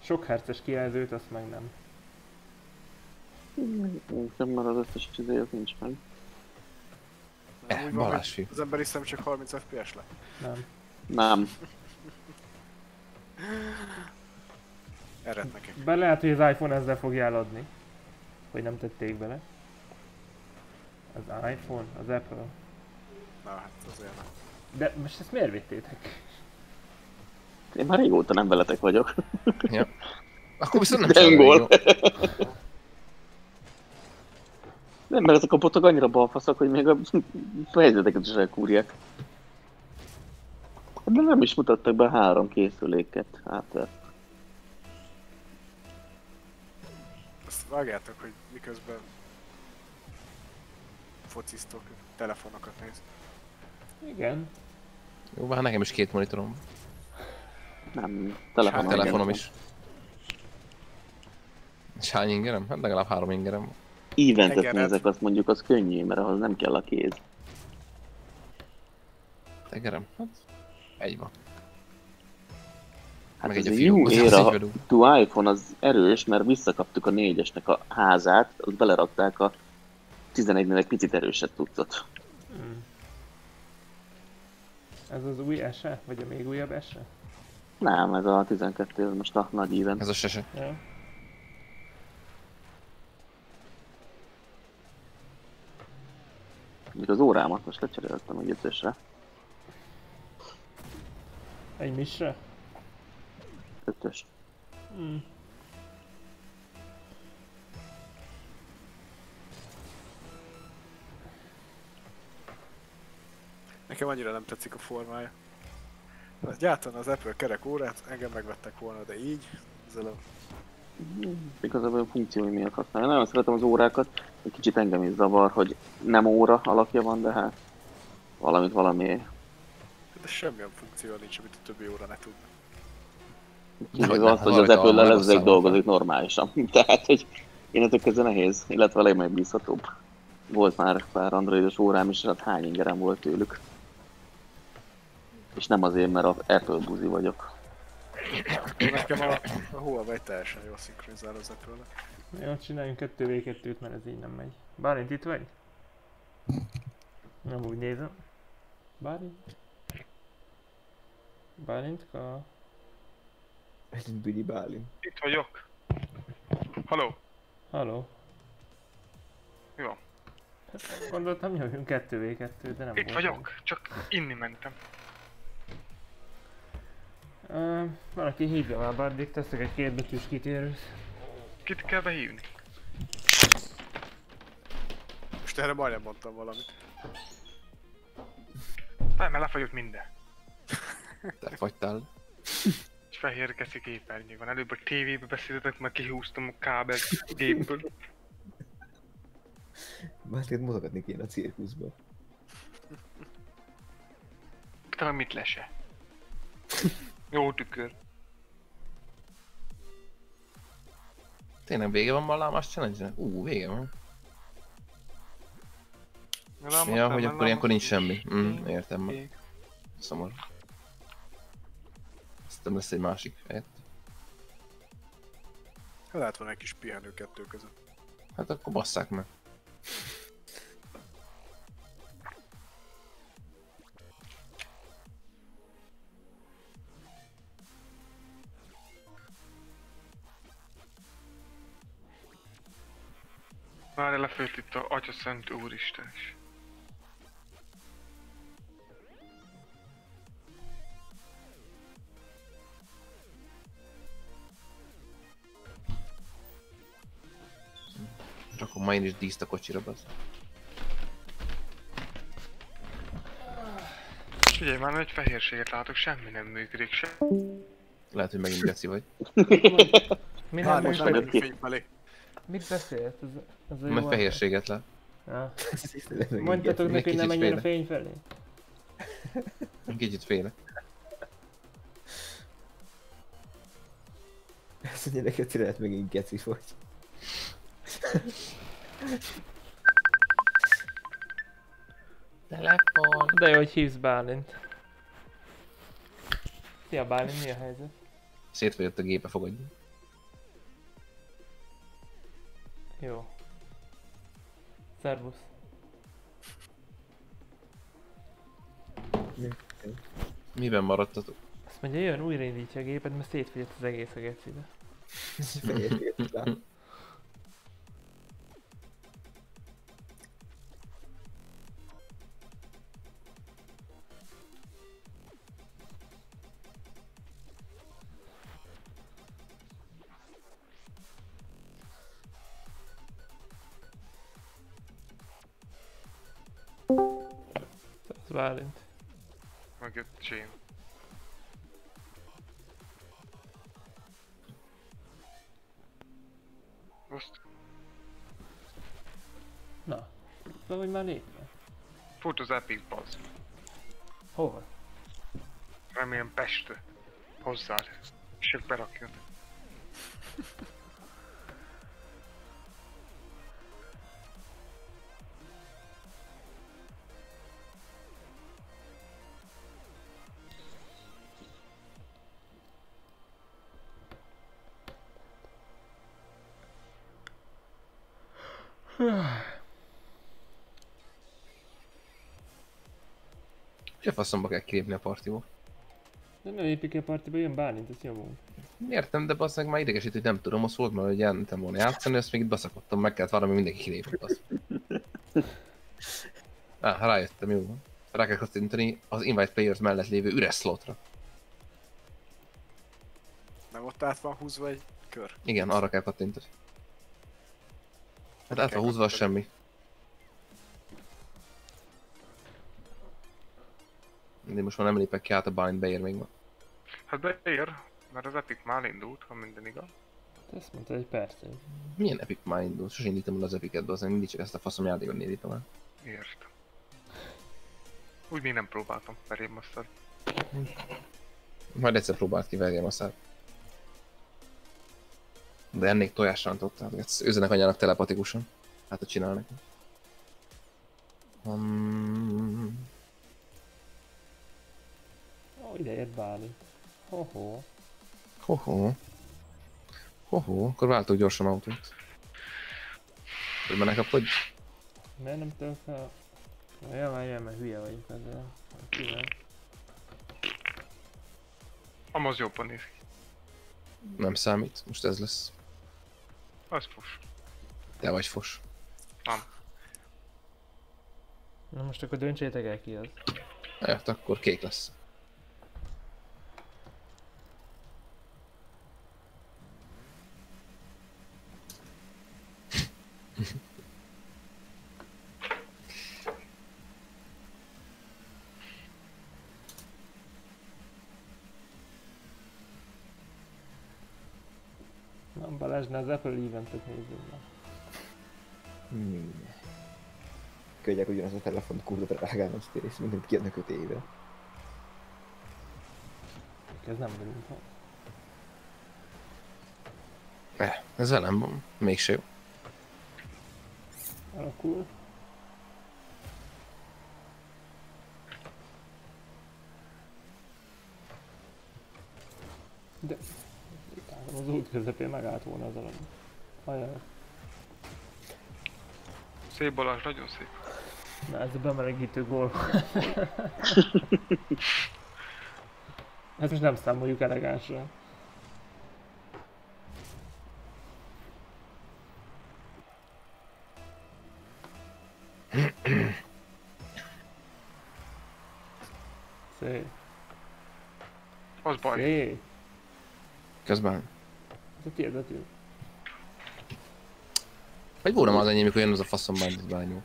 sok herces kijelzőt azt meg nem. Nem már az összes izé, az nincs meg. Eh, Úgy van, Balázs fiú. Az emberi szem csak 30 FPS le. Nem. Nem. *laughs* Ered nekik. Bár lehet, hogy az iPhone ezzel fogja eladni. Vagy nem tették bele. Az iPhone, az Apple. Na hát azért nem. De most ezt miért vittétek? Én már régóta nem veletek vagyok. Ja. Akkor viszont nem Dengol. Nem, mert ezek a botok annyira balfaszak, hogy még a helyzeteket is elkúrják. De nem is mutattak be három készüléket. Hát, Azt vágjátok, hogy miközben fociztok, telefonokat néz. Igen. Jó, hát nekem is két monitorom. nem, telefonon. Hát telefonom is. És hány ingerem? Hát legalább három ingerem. van. Eventet nézek, azt mondjuk az könnyű, mert ahhoz nem kell a kéz. Tegerem? Hát egy van. Hát Meg egy a Az éra, a iPhone az erős, mert visszakaptuk a négyesnek a házát, azt belerakták a 11-nek picit erősebb tudtot. Hmm. Ez az új ese? Vagy a még újabb ese? Nem, ez a 12, ez most a nagy event. Ez a sese. Ja. Még az órámat most lecseréltem egy ötösre. Egy misre? Ötös. Hmm. Nekem annyira nem tetszik a formája. Hát Gyártan az Apple kerek órát, engem megvettek volna, de így, ezzel a Igazából a funkciói miatt használom. Nagyon szeretem az órákat, egy kicsit engem is zavar, hogy nem óra alakja van, de hát valamit valami de semmilyen funkció nincs, amit a többi óra ne tud. Nem, azt, hogy az ezek van. dolgozik normálisan. *laughs* Tehát, hogy én ezek közül nehéz, illetve a legmegbízhatóbb. Volt már pár androidos órám is, hát hány ingerem volt tőlük. És nem azért, mert a Apple buzi vagyok. Nekem a, a Huawei teljesen jól szinkronizál az Apple-nek. Jó, csináljunk 2v2-t, mert ez így nem megy. Bálint itt vagy? Nem úgy nézem. Bálint? Bálintka? Ez Büli Bálin. Itt vagyok. Haló. Halló? Mi van? Gondoltam nyomjunk 2v2, de nem Itt vagyok. Csak inni mentem. Ö, valaki hívja már Bardik, teszek egy kétbetűs kitérőt. Kit kell behívni? Most erre majdnem mondtam valamit. Nem, mert lefagyott minden. Te fagytál. Fehér keszi képernyő van. Előbb a tévébe beszéltetek, meg kihúztam a kábelt a gépből. Bárkit mutogatni kéne a cirkuszba. Talán mit lese. Jó tükör. Tényleg vége van ma a lámás challenge Ú, vége van. Ja, hogy akkor ilyenkor nincs semmi. Mm, értem már. Szomorú. Aztán lesz egy másik helyett. Lehet van egy kis pihenő kettő között. Hát akkor basszák meg. Már lefőtt itt a Atya Szent Úristen is. Rakom ma én is díszt a kocsira, bazd. Figyelj, már egy fehérséget látok, semmi nem működik se. Lehet, hogy megint geci vagy. Mi nem most nem nem jött ki. fény felé. Mit beszélt? Ez, ez a jó Mert fehérséget lát. Ja. *laughs* Mondtatok neki, hogy nem menjen a fény felé? Kicsit féle. Ezt mondja neked, hogy lehet megint geci vagy. Telefon. De jó, hogy hívsz Bálint. Szia Bálint, mi a helyzet? Szétfogyott a gépe, fogadj. Jó. Szervusz. Miben maradtatok? Azt mondja, jön, újraindítja a gépet, mert szétfogyott az egész *laughs* a gecibe. Bálint. Megjött Jane. Most Na, be vagy már lépve? fut az Epic Buzz. Hova? Remélem Pest hozzád. És berakjad. *laughs* A faszomba kell kilépni a partiból? De ne lépjük ki a partiba, jön Bálint, ezt nyomunk. Értem, de basz meg már idegesít, hogy nem tudom, azt volt már, hogy elmentem volna játszani, ezt még itt beszakadtam, meg kellett várnom, hogy mindenki kilépett az. Á, *laughs* rájöttem, jó van. Rá kell kattintani az invite players mellett lévő üres slotra. Nem ott át van húzva egy kör. Igen, arra kell kattintani. Hát át van húzva, az semmi. De most már nem lépek ki át, a bind beér még ma. Hát beér, mert az Epic már indult, ha minden igaz. Hát Ezt mondta egy percig. Milyen epic már indult? Sose indítom el az epicet, de azért mindig csak ezt a faszom játékot indítom el. Értem. Úgy még nem próbáltam, verém azt Majd egyszer próbált ki verjem aztán. De ennék tojásrántot, tehát ezt üzenek anyának telepatikusan. Hát, hogy csinál neki. Um, ide ért Bálint. Hoho. hoho. Hoho, akkor váltok gyorsan autót. Hogy már ne kapkodj? Miért nem tudok fel? Na, ja, már jön, mert hülye vagyok ezzel. Kivel? Amaz jobban néz ki. Nem számít, most ez lesz. Az fos. Te vagy fos. Nem. Na most akkor döntsétek el ki az. Hát akkor kék lesz. Nem Balázs, ne az Apple eventet nézzük meg. Hmm. Kölyek ugyanaz a telefon kurva drágán azt és mindent kiadnak 5 éve. Ez nem van. Eh, ez velem van. Mégse jó. Alakul. De... Az út közepén megállt volna az alany. Ajaj. Szép Balázs, nagyon szép. Na ez a bemelegítő gól. *laughs* Ezt most nem számoljuk elegánsra. Szép. Az baj. Szép. Közben. A tiéd. Vagy már az enyém, mikor jön az a faszom bind bányó.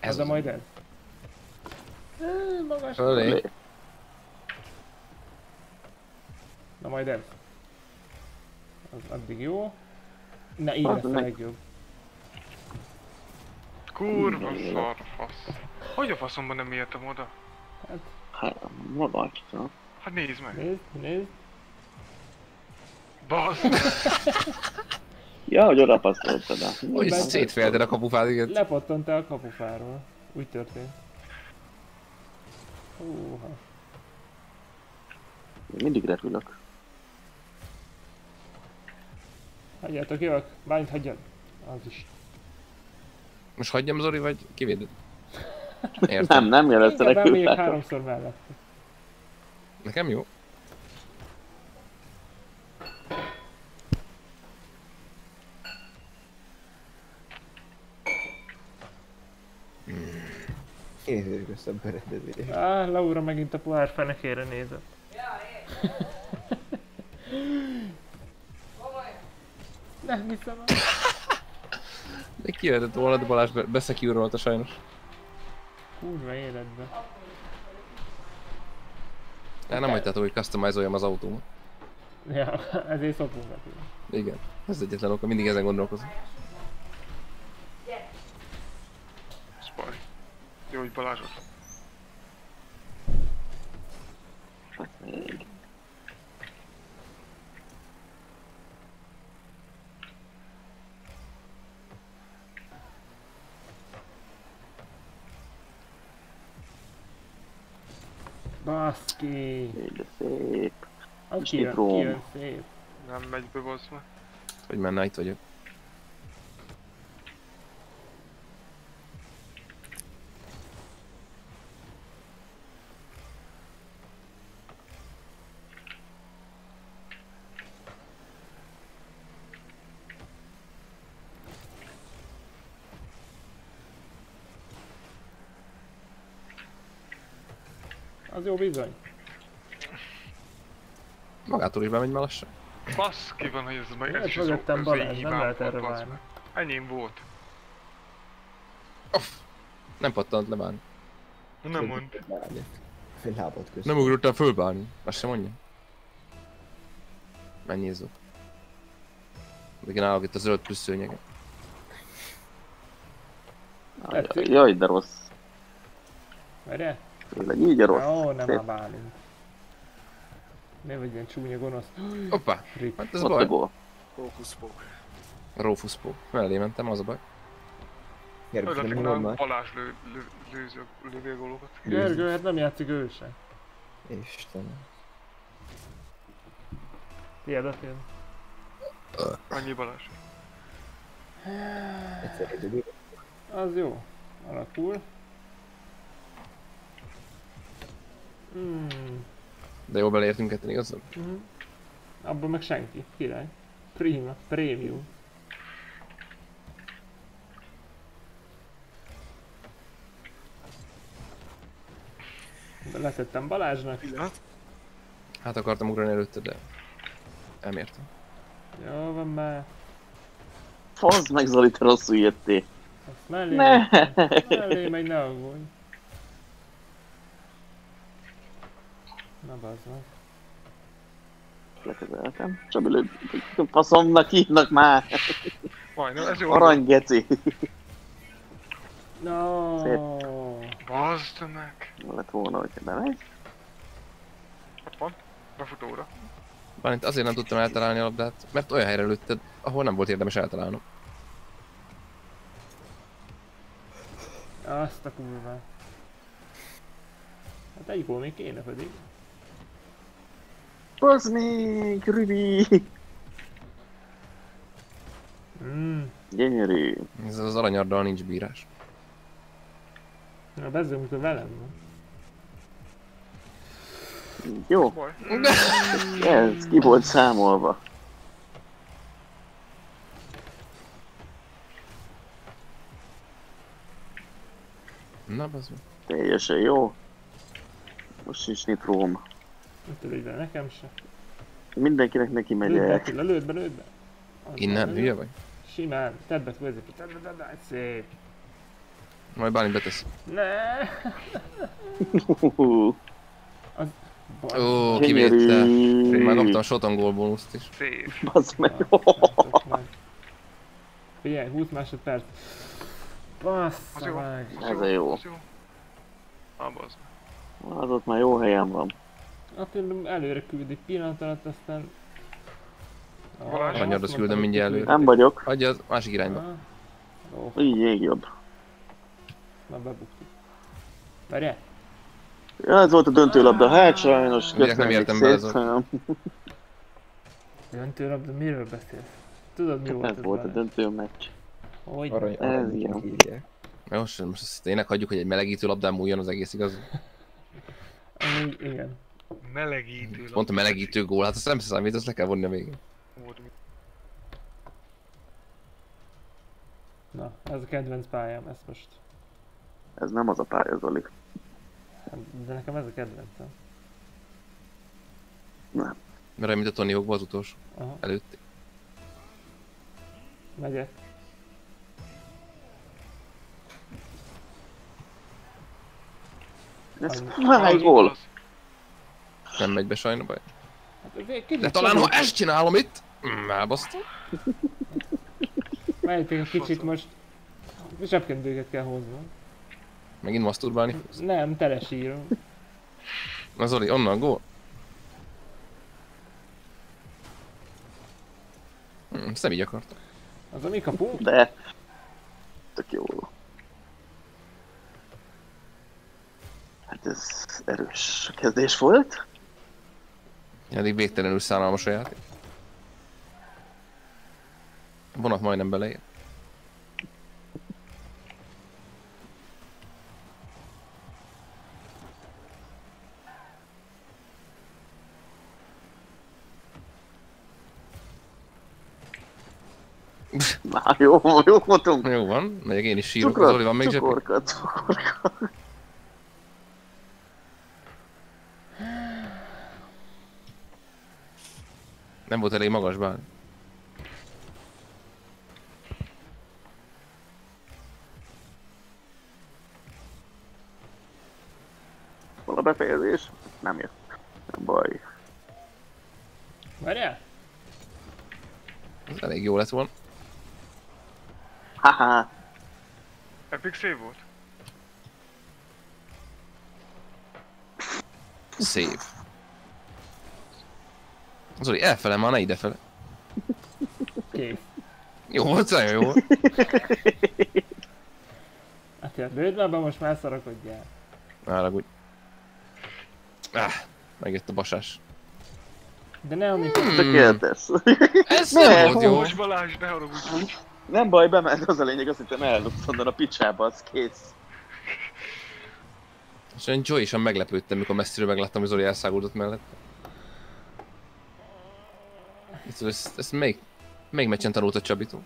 Ez a az. majd? Ö, Magas. Fölé. Na majd ez. Az addig jó. Na így Az lesz a legjobb. Kurva szar fasz. Hogy a faszomban nem értem oda? Hát Hát, maga. Hát nézd meg. nézd, nézd. Bazd! *laughs* Ja, hogy oda passzoltad át. Hogy Bár- szétfélted a kapufát, igen. Lepattant el a kapufáról. Úgy történt. Húha. Én mindig repülök. Hagyjátok, jövök. Bányt hagyjad. Az is. Most hagyjam Zori, vagy kivéded? *laughs* Nem, Értem. nem jelezte Inkább elmegyek nekünk. háromszor mellett. Nekem jó. Én össze a berendezés. Á, Laura megint a pohár fenekére nézett. *laughs* Nem hiszem el. Még kijöhetett volna, de Balázs be- beszekűrolta sajnos. Kurva életbe. El nem hagytátok, hogy customizoljam az autómat. Ja, *laughs* ezért szokunk neki. Igen. Ez egyetlen oka, mindig ezen gondolkozom. Ez baj. Jó, hogy Balázs ott. Hát még. Baszki! Így de szép. Az kijön, kijön szép. Nem megy be, bazd meg. Hogy menne, itt vagyok. Jó bizony. Magától is bemegy már lassan. Baszki van, hogy ez meg ez is az mögöttem Balázs? Nem lehet volt, erre várni. Enyém volt. Nem pattant le bárni. Nem mond. Fél lábad között. Nem ugrottam föl bárni. Azt sem mondja. Mennyézzük. Én állok itt a zöld plusz szőnyeget. Jaj, de rossz. Várjál? Tényleg így a rossz. Ó, nem Szép. a Bálint. Miért vagy ilyen csúnya gonosz? Hoppá! Hát ez Ott baj. gól. Fókuszpók. Rófuszpó. Mellé mentem, az a baj. Gergő, Örülök, nem nem már. Balázs lő, lő, lőző, lövi a gólokat. Gergő, hát nem játszik ő sem. Istenem. Tiéd a film. Annyi Balázs. Egyszer. Az jó. Alakul. Hmm. De jó beleértünk ketten, igaz? Mhm. Abban meg senki. Király. Prima. Premium. Letettem Balázsnak. Pillanat. Hát akartam ugrani előtte, de... Nem értem. Jó van már. Fazd meg Zoli, te rosszul jöttél. Mellé Ne! megy. Mellé megy, ne aggódj. Na bazd meg. Lekezeltem. Csabi. Faszomnak hívnak már. Majdnem, ez jó. Arany geci. No. Bazd meg. Lett volna, hogyha bemegy. Ott van. Befutóra. Bármint azért nem tudtam eltalálni a labdát, mert olyan helyre lőtted, ahol nem volt érdemes eltalálnom. Azt a kurva. Hát egy gól még kéne pedig. Bazd még, Rübi. Mm. Gyönyörű. Ez az aranyardal nincs bírás. Na bezzünk, amikor velem van. Jó, ez ki volt számolva. Na, az Teljesen jó. Most sincs nitróm. Nem tudod ide, nekem se. Mindenkinek neki Lőd be, megyek. Attila, lőd be, lőd be. Az Innen, hülye vagy? Simán, tedd be középre, tedd be, tedd be, szép. Majd Bálint betesz. Ne! Ó. Én Gyönyörű. már kaptam shot on goal bónuszt is. Szép. Bazd meg. Figyelj, 20 másodperc. Az Bassza meg. Ez a jó. Az jó. Ah. Az ott már jó helyen van. Attila előre küldik pillanat alatt, aztán... Ah, Balázs, azt Anyarhoz mondtam, küldöm mindjárt kiküldik. Nem vagyok. Adja az másik irányba. Ah. Ó, Így még jobb. na bebuktuk. Várjál? Ja, ez volt a döntőlabda. Hát sajnos. Direkt nem értem bele, szépen. Döntőlabda, miről beszélsz? Tudod mi volt Ez ez volt a döntő meccs. Hogy? Arany, Ez ilyen. Most, most ezt tényleg hagyjuk, hogy egy melegítő labdán múljon az egész igaz? Amúgy, igen. Melegítő. Mondta melegítő gól, hát azt nem számít, azt le kell vonni a végén. Na, ez a kedvenc pályám, ezt most. Ez nem az a pálya, Zoli. De nekem ez a kedvencem. Nem. Mert mint a Tony Hawkba az utolsó. Aha. Előtti. Megyek. Ez fáj gól! Nem megy be sajna baj. Hát De talán ha ezt csinálom itt, mm, elbasztom. Mehetünk egy kicsit most. Zsebkendőket kell hoznom. Megint maszturbálni fogsz. Nem, telesírom. Na Zoli, onnan gól. Hm, ezt nem így akartam. Az a mi kapunk? De... Tök jó. Hát ez erős kezdés volt. Eddig végtelenül szánalmas a játék. A vonat majdnem beleér. Na jó, jó voltunk. Jó van, megyek én is sírok. Cukrot, Zoli van még zsepi? cukorka, cukorka. Nem volt elég magas bár. Hol a befejezés? Nem jött. Nem baj. Várjál? Ez elég jó lett volna. Haha. Epic save volt? Szép. Zoli, elfele már, ne idefele. Kész. Jó volt, nagyon jó volt. Hát már be, most már szarakodjál. Állagudj. Ah, megjött a basás. De ne amikor... Tökéletes. Ez Ne, nem volt jó. Most Balázs, ne haragudj. Nem baj, bement, az a lényeg, azt hittem ellopsz onnan a picsába, az kész. És én Joy meglepődtem, mikor messziről megláttam, hogy Zoli elszáguldott mellett. Ezt, ezt, ezt még, még meccsen tanult a Csabitól.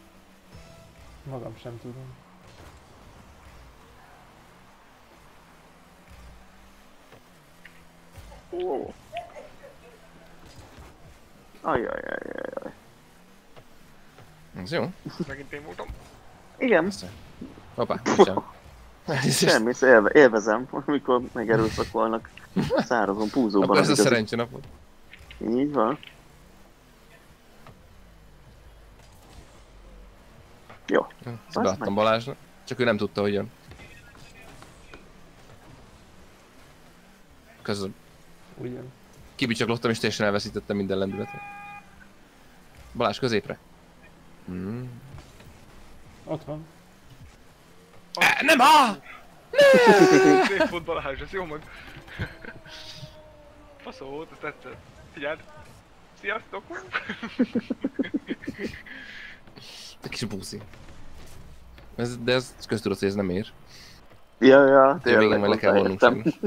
Magam sem tudom. Ó. Ajajajajaj. Ez jó. Megint én voltam. Igen, Hoppá, semmi, élve, élvezem, amikor megerőszakolnak *laughs* szárazon, púzóban. Akkor ez a az igazi- szerencse napot. Így van. Jó. Ezt beadtam Balázsnak. Csak ő nem tudta, hogy jön. Köszönöm. Ugyan. Kibicsaklottam és teljesen elveszítettem minden lendületet. Balázs középre. Hmm. Ott van. Eh, nem á! *laughs* Szép volt Balázs, ez jó meg. *laughs* Faszó volt, ez tetszett. Figyeld. Sziasztok! *laughs* Te kis buszi. Ez, de ez köztudott, hogy ez nem ér. Ja, ja, Tényleg tényleg majd le kell vonnunk sajnos.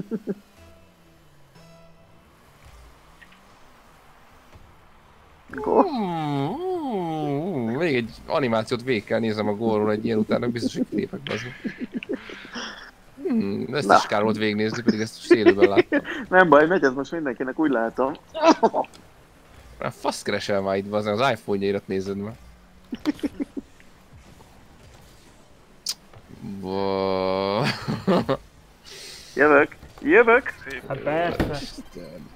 Még egy animációt végig kell nézem a gólról egy ilyen utána, biztos, hogy kilépek be Hmm, ezt Na. is kár volt végignézni, pedig ezt élőben láttam. Nem baj, megy ez most mindenkinek, úgy látom. Fasz keresel már itt, az, az iPhone-jairat nézed már. Jövök, jövök. Hát persze. Isten.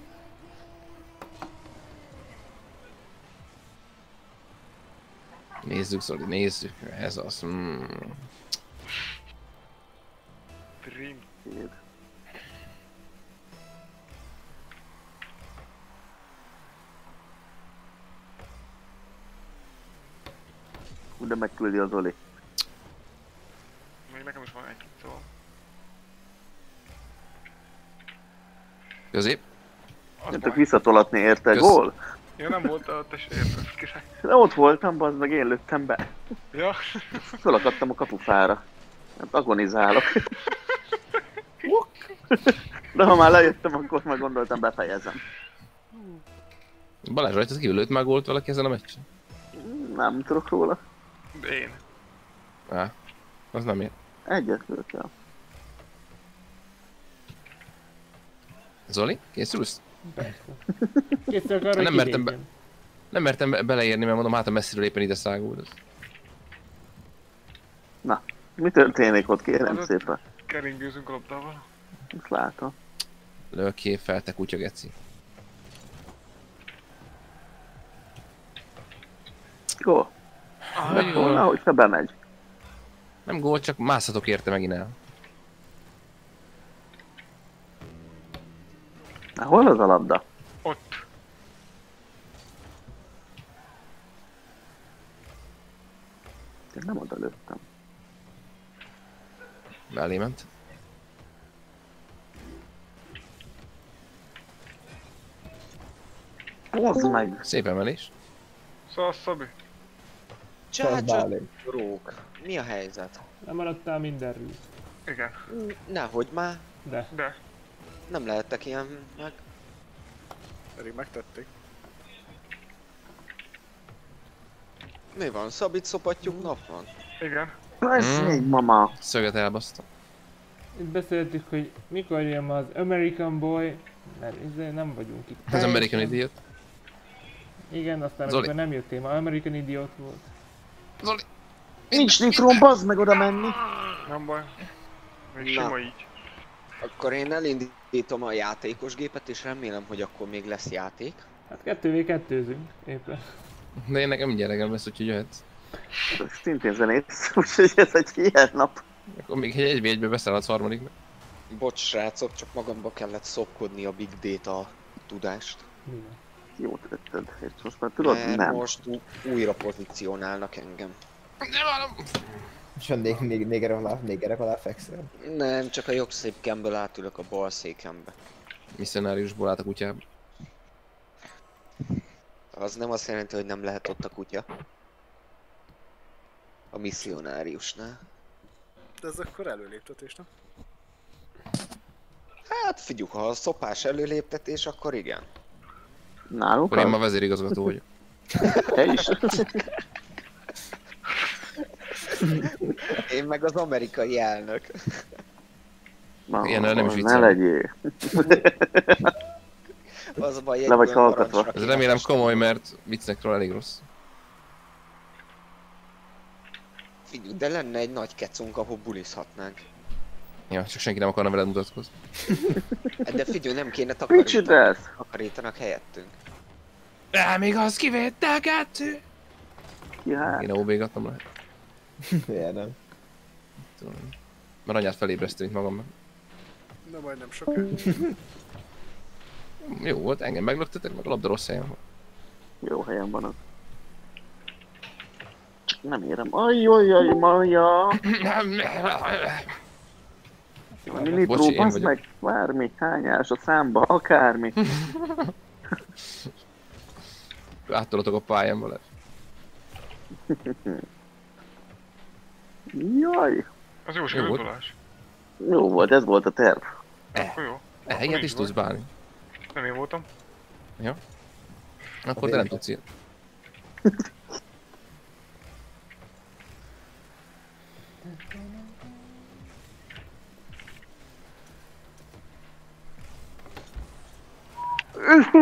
Nézzük, Zoli, nézzük. Ez az. Mm. Dream. De megküldi az Oli. Még nekem is van egy, szóval. Közép. Baj. visszatolatni érte, Kösz. gól? Ja, nem volt a tesó érted, király. De ott voltam, bazd meg, én lőttem be. Ja. Fölakadtam a kapufára. Hát agonizálok. De ha már lejöttem, akkor meg gondoltam befejezem. Balázs rajta kívül lőtt már gólt valaki ezen a meccsen? Nem tudok róla. Én. Á, az nem ér. Egyet lőttem. Zoli, készülsz? Persze. Készülök arra, Nem mertem be-. Nem mertem be- beleérni, mert mondom, hát a messziről éppen ide száguld. Mi történik ott, kérem Az szépen? Keringőzünk a labdával. Ezt látom. Lőké fel, te kutya geci. Jó. Vagy Volna, gól. hogyha bemegy. Nem gól, csak mászhatok érte megint el. Na, hol az a labda? Ott. Én nem oda lőttem. Mellé ment. Hozd meg! Szép emelés. Szóval Szabi. Bálé. rók. Mi a helyzet? Nem maradtál mindenről. Igen. Nehogy már, De. De. nem lehettek ilyen meg. Pedig megtették. Mi van, szabit szopatjuk nap van? Igen. Ez Mm. még mama. Szöget elbasztam. Itt beszéltük, hogy mikor jön ma az American Boy, mert ezzel nem vagyunk itt. Az American Idiot. Igen, aztán Zoli. amikor nem jöttél, ma American Idiot volt. Zoli! Nincs nitrom, bazd meg oda menni. Nem baj. Még Na. sima így. Akkor én elindítom a játékos gépet, és remélem, hogy akkor még lesz játék. Hát 2v2-zünk éppen. De én nekem gyerekem lesz, úgyhogy jöhetsz. Szintén zenész, *laughs* úgyhogy ez egy ilyen nap. Akkor még egy egy egybe beszállhatsz harmadiknak. Bocs srácok, csak magamba kellett szopkodni a big data tudást. Van? Jó tetted. És most már tudod, Mert nem. most ú- újra pozícionálnak engem. Nem vállom! És a né- né- néger alá, négerek alá fekszel. Nem, csak a jobb szép kemből átülök a bal székembe. Misszionáriusból állt a kutyába. Az nem azt jelenti, hogy nem lehet ott a kutya. A misszionáriusnál. De ez akkor előléptetés, nem? Hát figyelj, ha a szopás előléptetés, akkor igen. Nálunk Akkor én ma az? vezérigazgató vagyok. *laughs* Te is? Én meg az amerikai elnök. Na, Ilyennel nem is ne viccelem. legyél. *laughs* Az a baj, Le vagy hallgatva. Ez remélem komoly, mert viccekről elég rossz. Figyelj, de lenne egy nagy kecunk, ahol bulizhatnánk. Ja, csak senki nem akarna veled mutatkozni. De figyelj, nem kéne csinálsz? Takarítanak helyettünk. De még az kivétel kettő! Ki hát? Én óbégatnom lehet. *laughs* Miért nem? Tudom. Mert anyát felébresztő, mint magamban. De majdnem soká. *laughs* Jó volt, engem meglöktetek, meg a labda rossz helyen volt. Jó helyen van. Csak nem érem. Ajjajjaj, *clears throat* *clears throat* maja! Bocsi, én bazd meg, bármi, hányás a számba, akármi. *laughs* Áttolatok a pályán vele. Jaj! Az jó Jó volt. Jó volt, ez volt a terv. Akkor jó. E, ilyet is tudsz bánni. Nem én voltam. Akkor te nem tudsz ilyet. *laughs*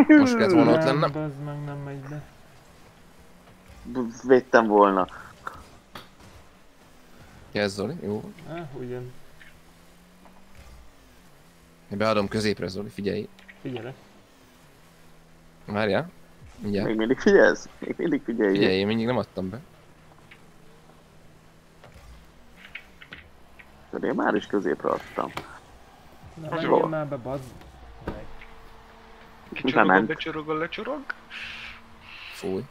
Most kellett volna ott lennem. Nem, bazd meg, nem megy be. Védtem volna. Kezd Zoli, jó. Ah, ugyan. Én beadom középre Zoli, figyelj. Figyelek. Várjál. Mindjárt. Még mindig figyelsz? Még mindig figyelj. Figyelj, én mindig nem adtam be. De én már is középre adtam. Na, Az jó. már be, bazd. Kicsorog, Bement. lecsorog, lecsorog. Fúj.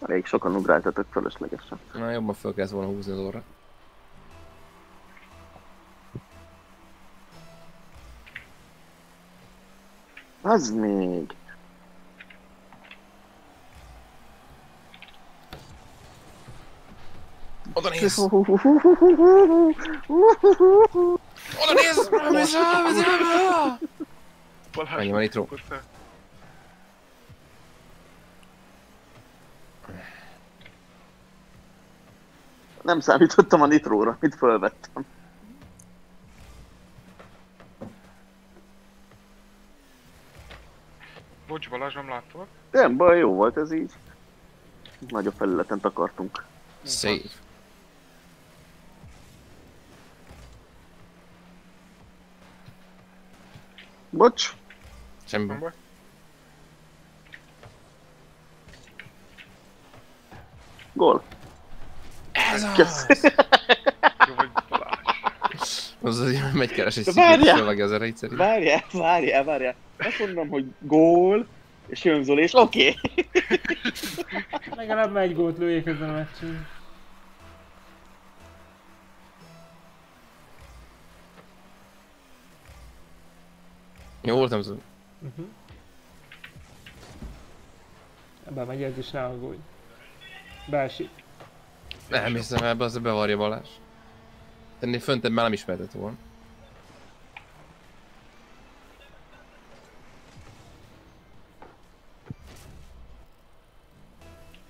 Elég sokan ugráltatok fölöslegesen. Na jobban fel kellett volna húzni az orra. Az még. Oda néz! Oda néz! Nézz! Balázs. Annyi van nitro. Hozzá. Nem számítottam a nitróra, amit fölvettem. Bocs Balázs, nem láttalak. Nem baj, jó volt ez így. Nagyobb felületen takartunk. Save. Bocs. Semmi. Baj. Gól. Ez az! Jó vagy Balázs. Az az, hogy megy keres egy felvágja az erejét szerint. Várjál, várjál, várjál. Azt mondom, hogy gól, és jön Zoli, és oké. Legalább egy gólt lőjék ezen a meccsen. Jó voltam szó. Uh-huh. Ebben megy ez is ne aggódj. Beesik. Nem hiszem, ebbe az bevarja Balázs. Ennél föntebb már nem ismertett volna.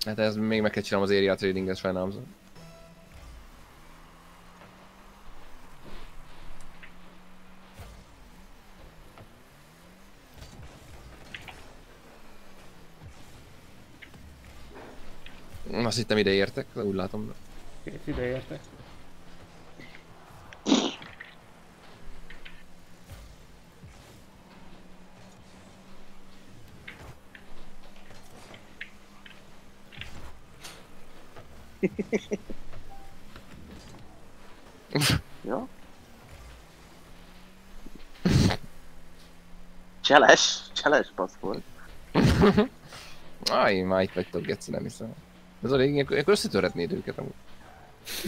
Hát ez még meg kell csinálnom az area tradinget sajnálom. Azt hittem ide értek, de úgy látom. De... Két ide értek. Ja. Cseles, cseles passz volt. Aj, már itt vagytok, Geci, nem hiszem. Ez a régi, ilyenkor ilyenkor összetörhetnéd őket amúgy.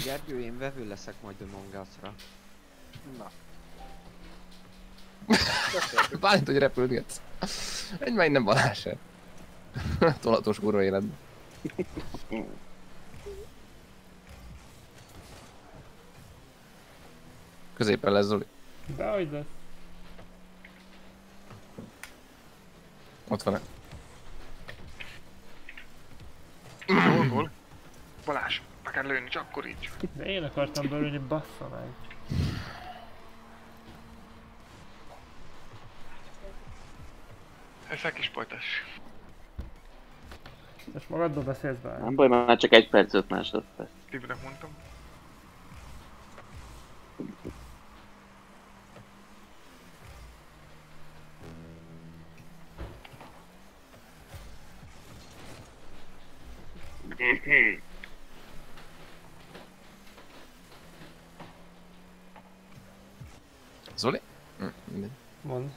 Gergő, én vevő leszek majd a Mongasra. Na. *laughs* Bálint, hogy repülgetsz. Egy már innen Balázs sem. *laughs* Tolatos kurva életben. Középen lesz Zoli. Dehogy lesz. Ott van -e. Gól, gól. Balázs, meg kell lőni, csak akkor így. De én akartam belőni, bassza meg. Ez egy kis pajtás. Most magadba beszélsz be. Nem baj, már csak egy perc, öt másodperc. Tibinek mondtam. Zoli? Mindegy. Mond.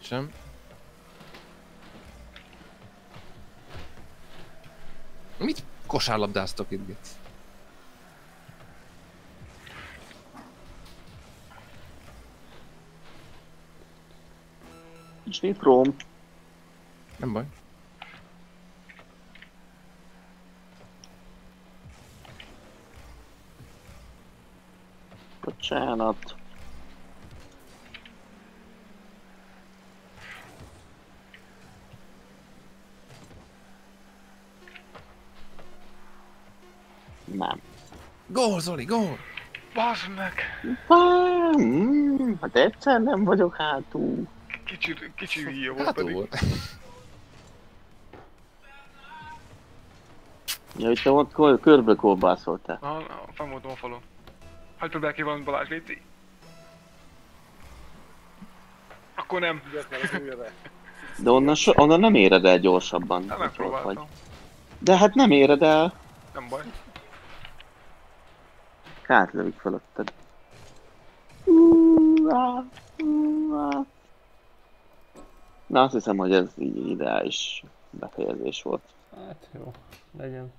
Sem. Mit kosárlabdáztok itt? Nincs nitróm. Nem baj. Bocsánat. Nem. Gól, Zoli, gól! Bazd meg! Ah, mm, hát egyszer nem vagyok hátul. Kicsi, *laughs* kicsi híja volt Hát pedig. volt. Ja, hogy te ott körbe kolbászoltál. Na, na, fenn voltam a falon. Hagyj próbálj ki valamit Balázs, Léci. Akkor nem. De onnan, so, onnan nem éred el gyorsabban. Nem hogyha ott vagy. megpróbáltam. De hát nem éred el. Nem baj. Kát lövik fölötted. Na azt hiszem, hogy ez így ideális befejezés volt. Hát jó, legyen.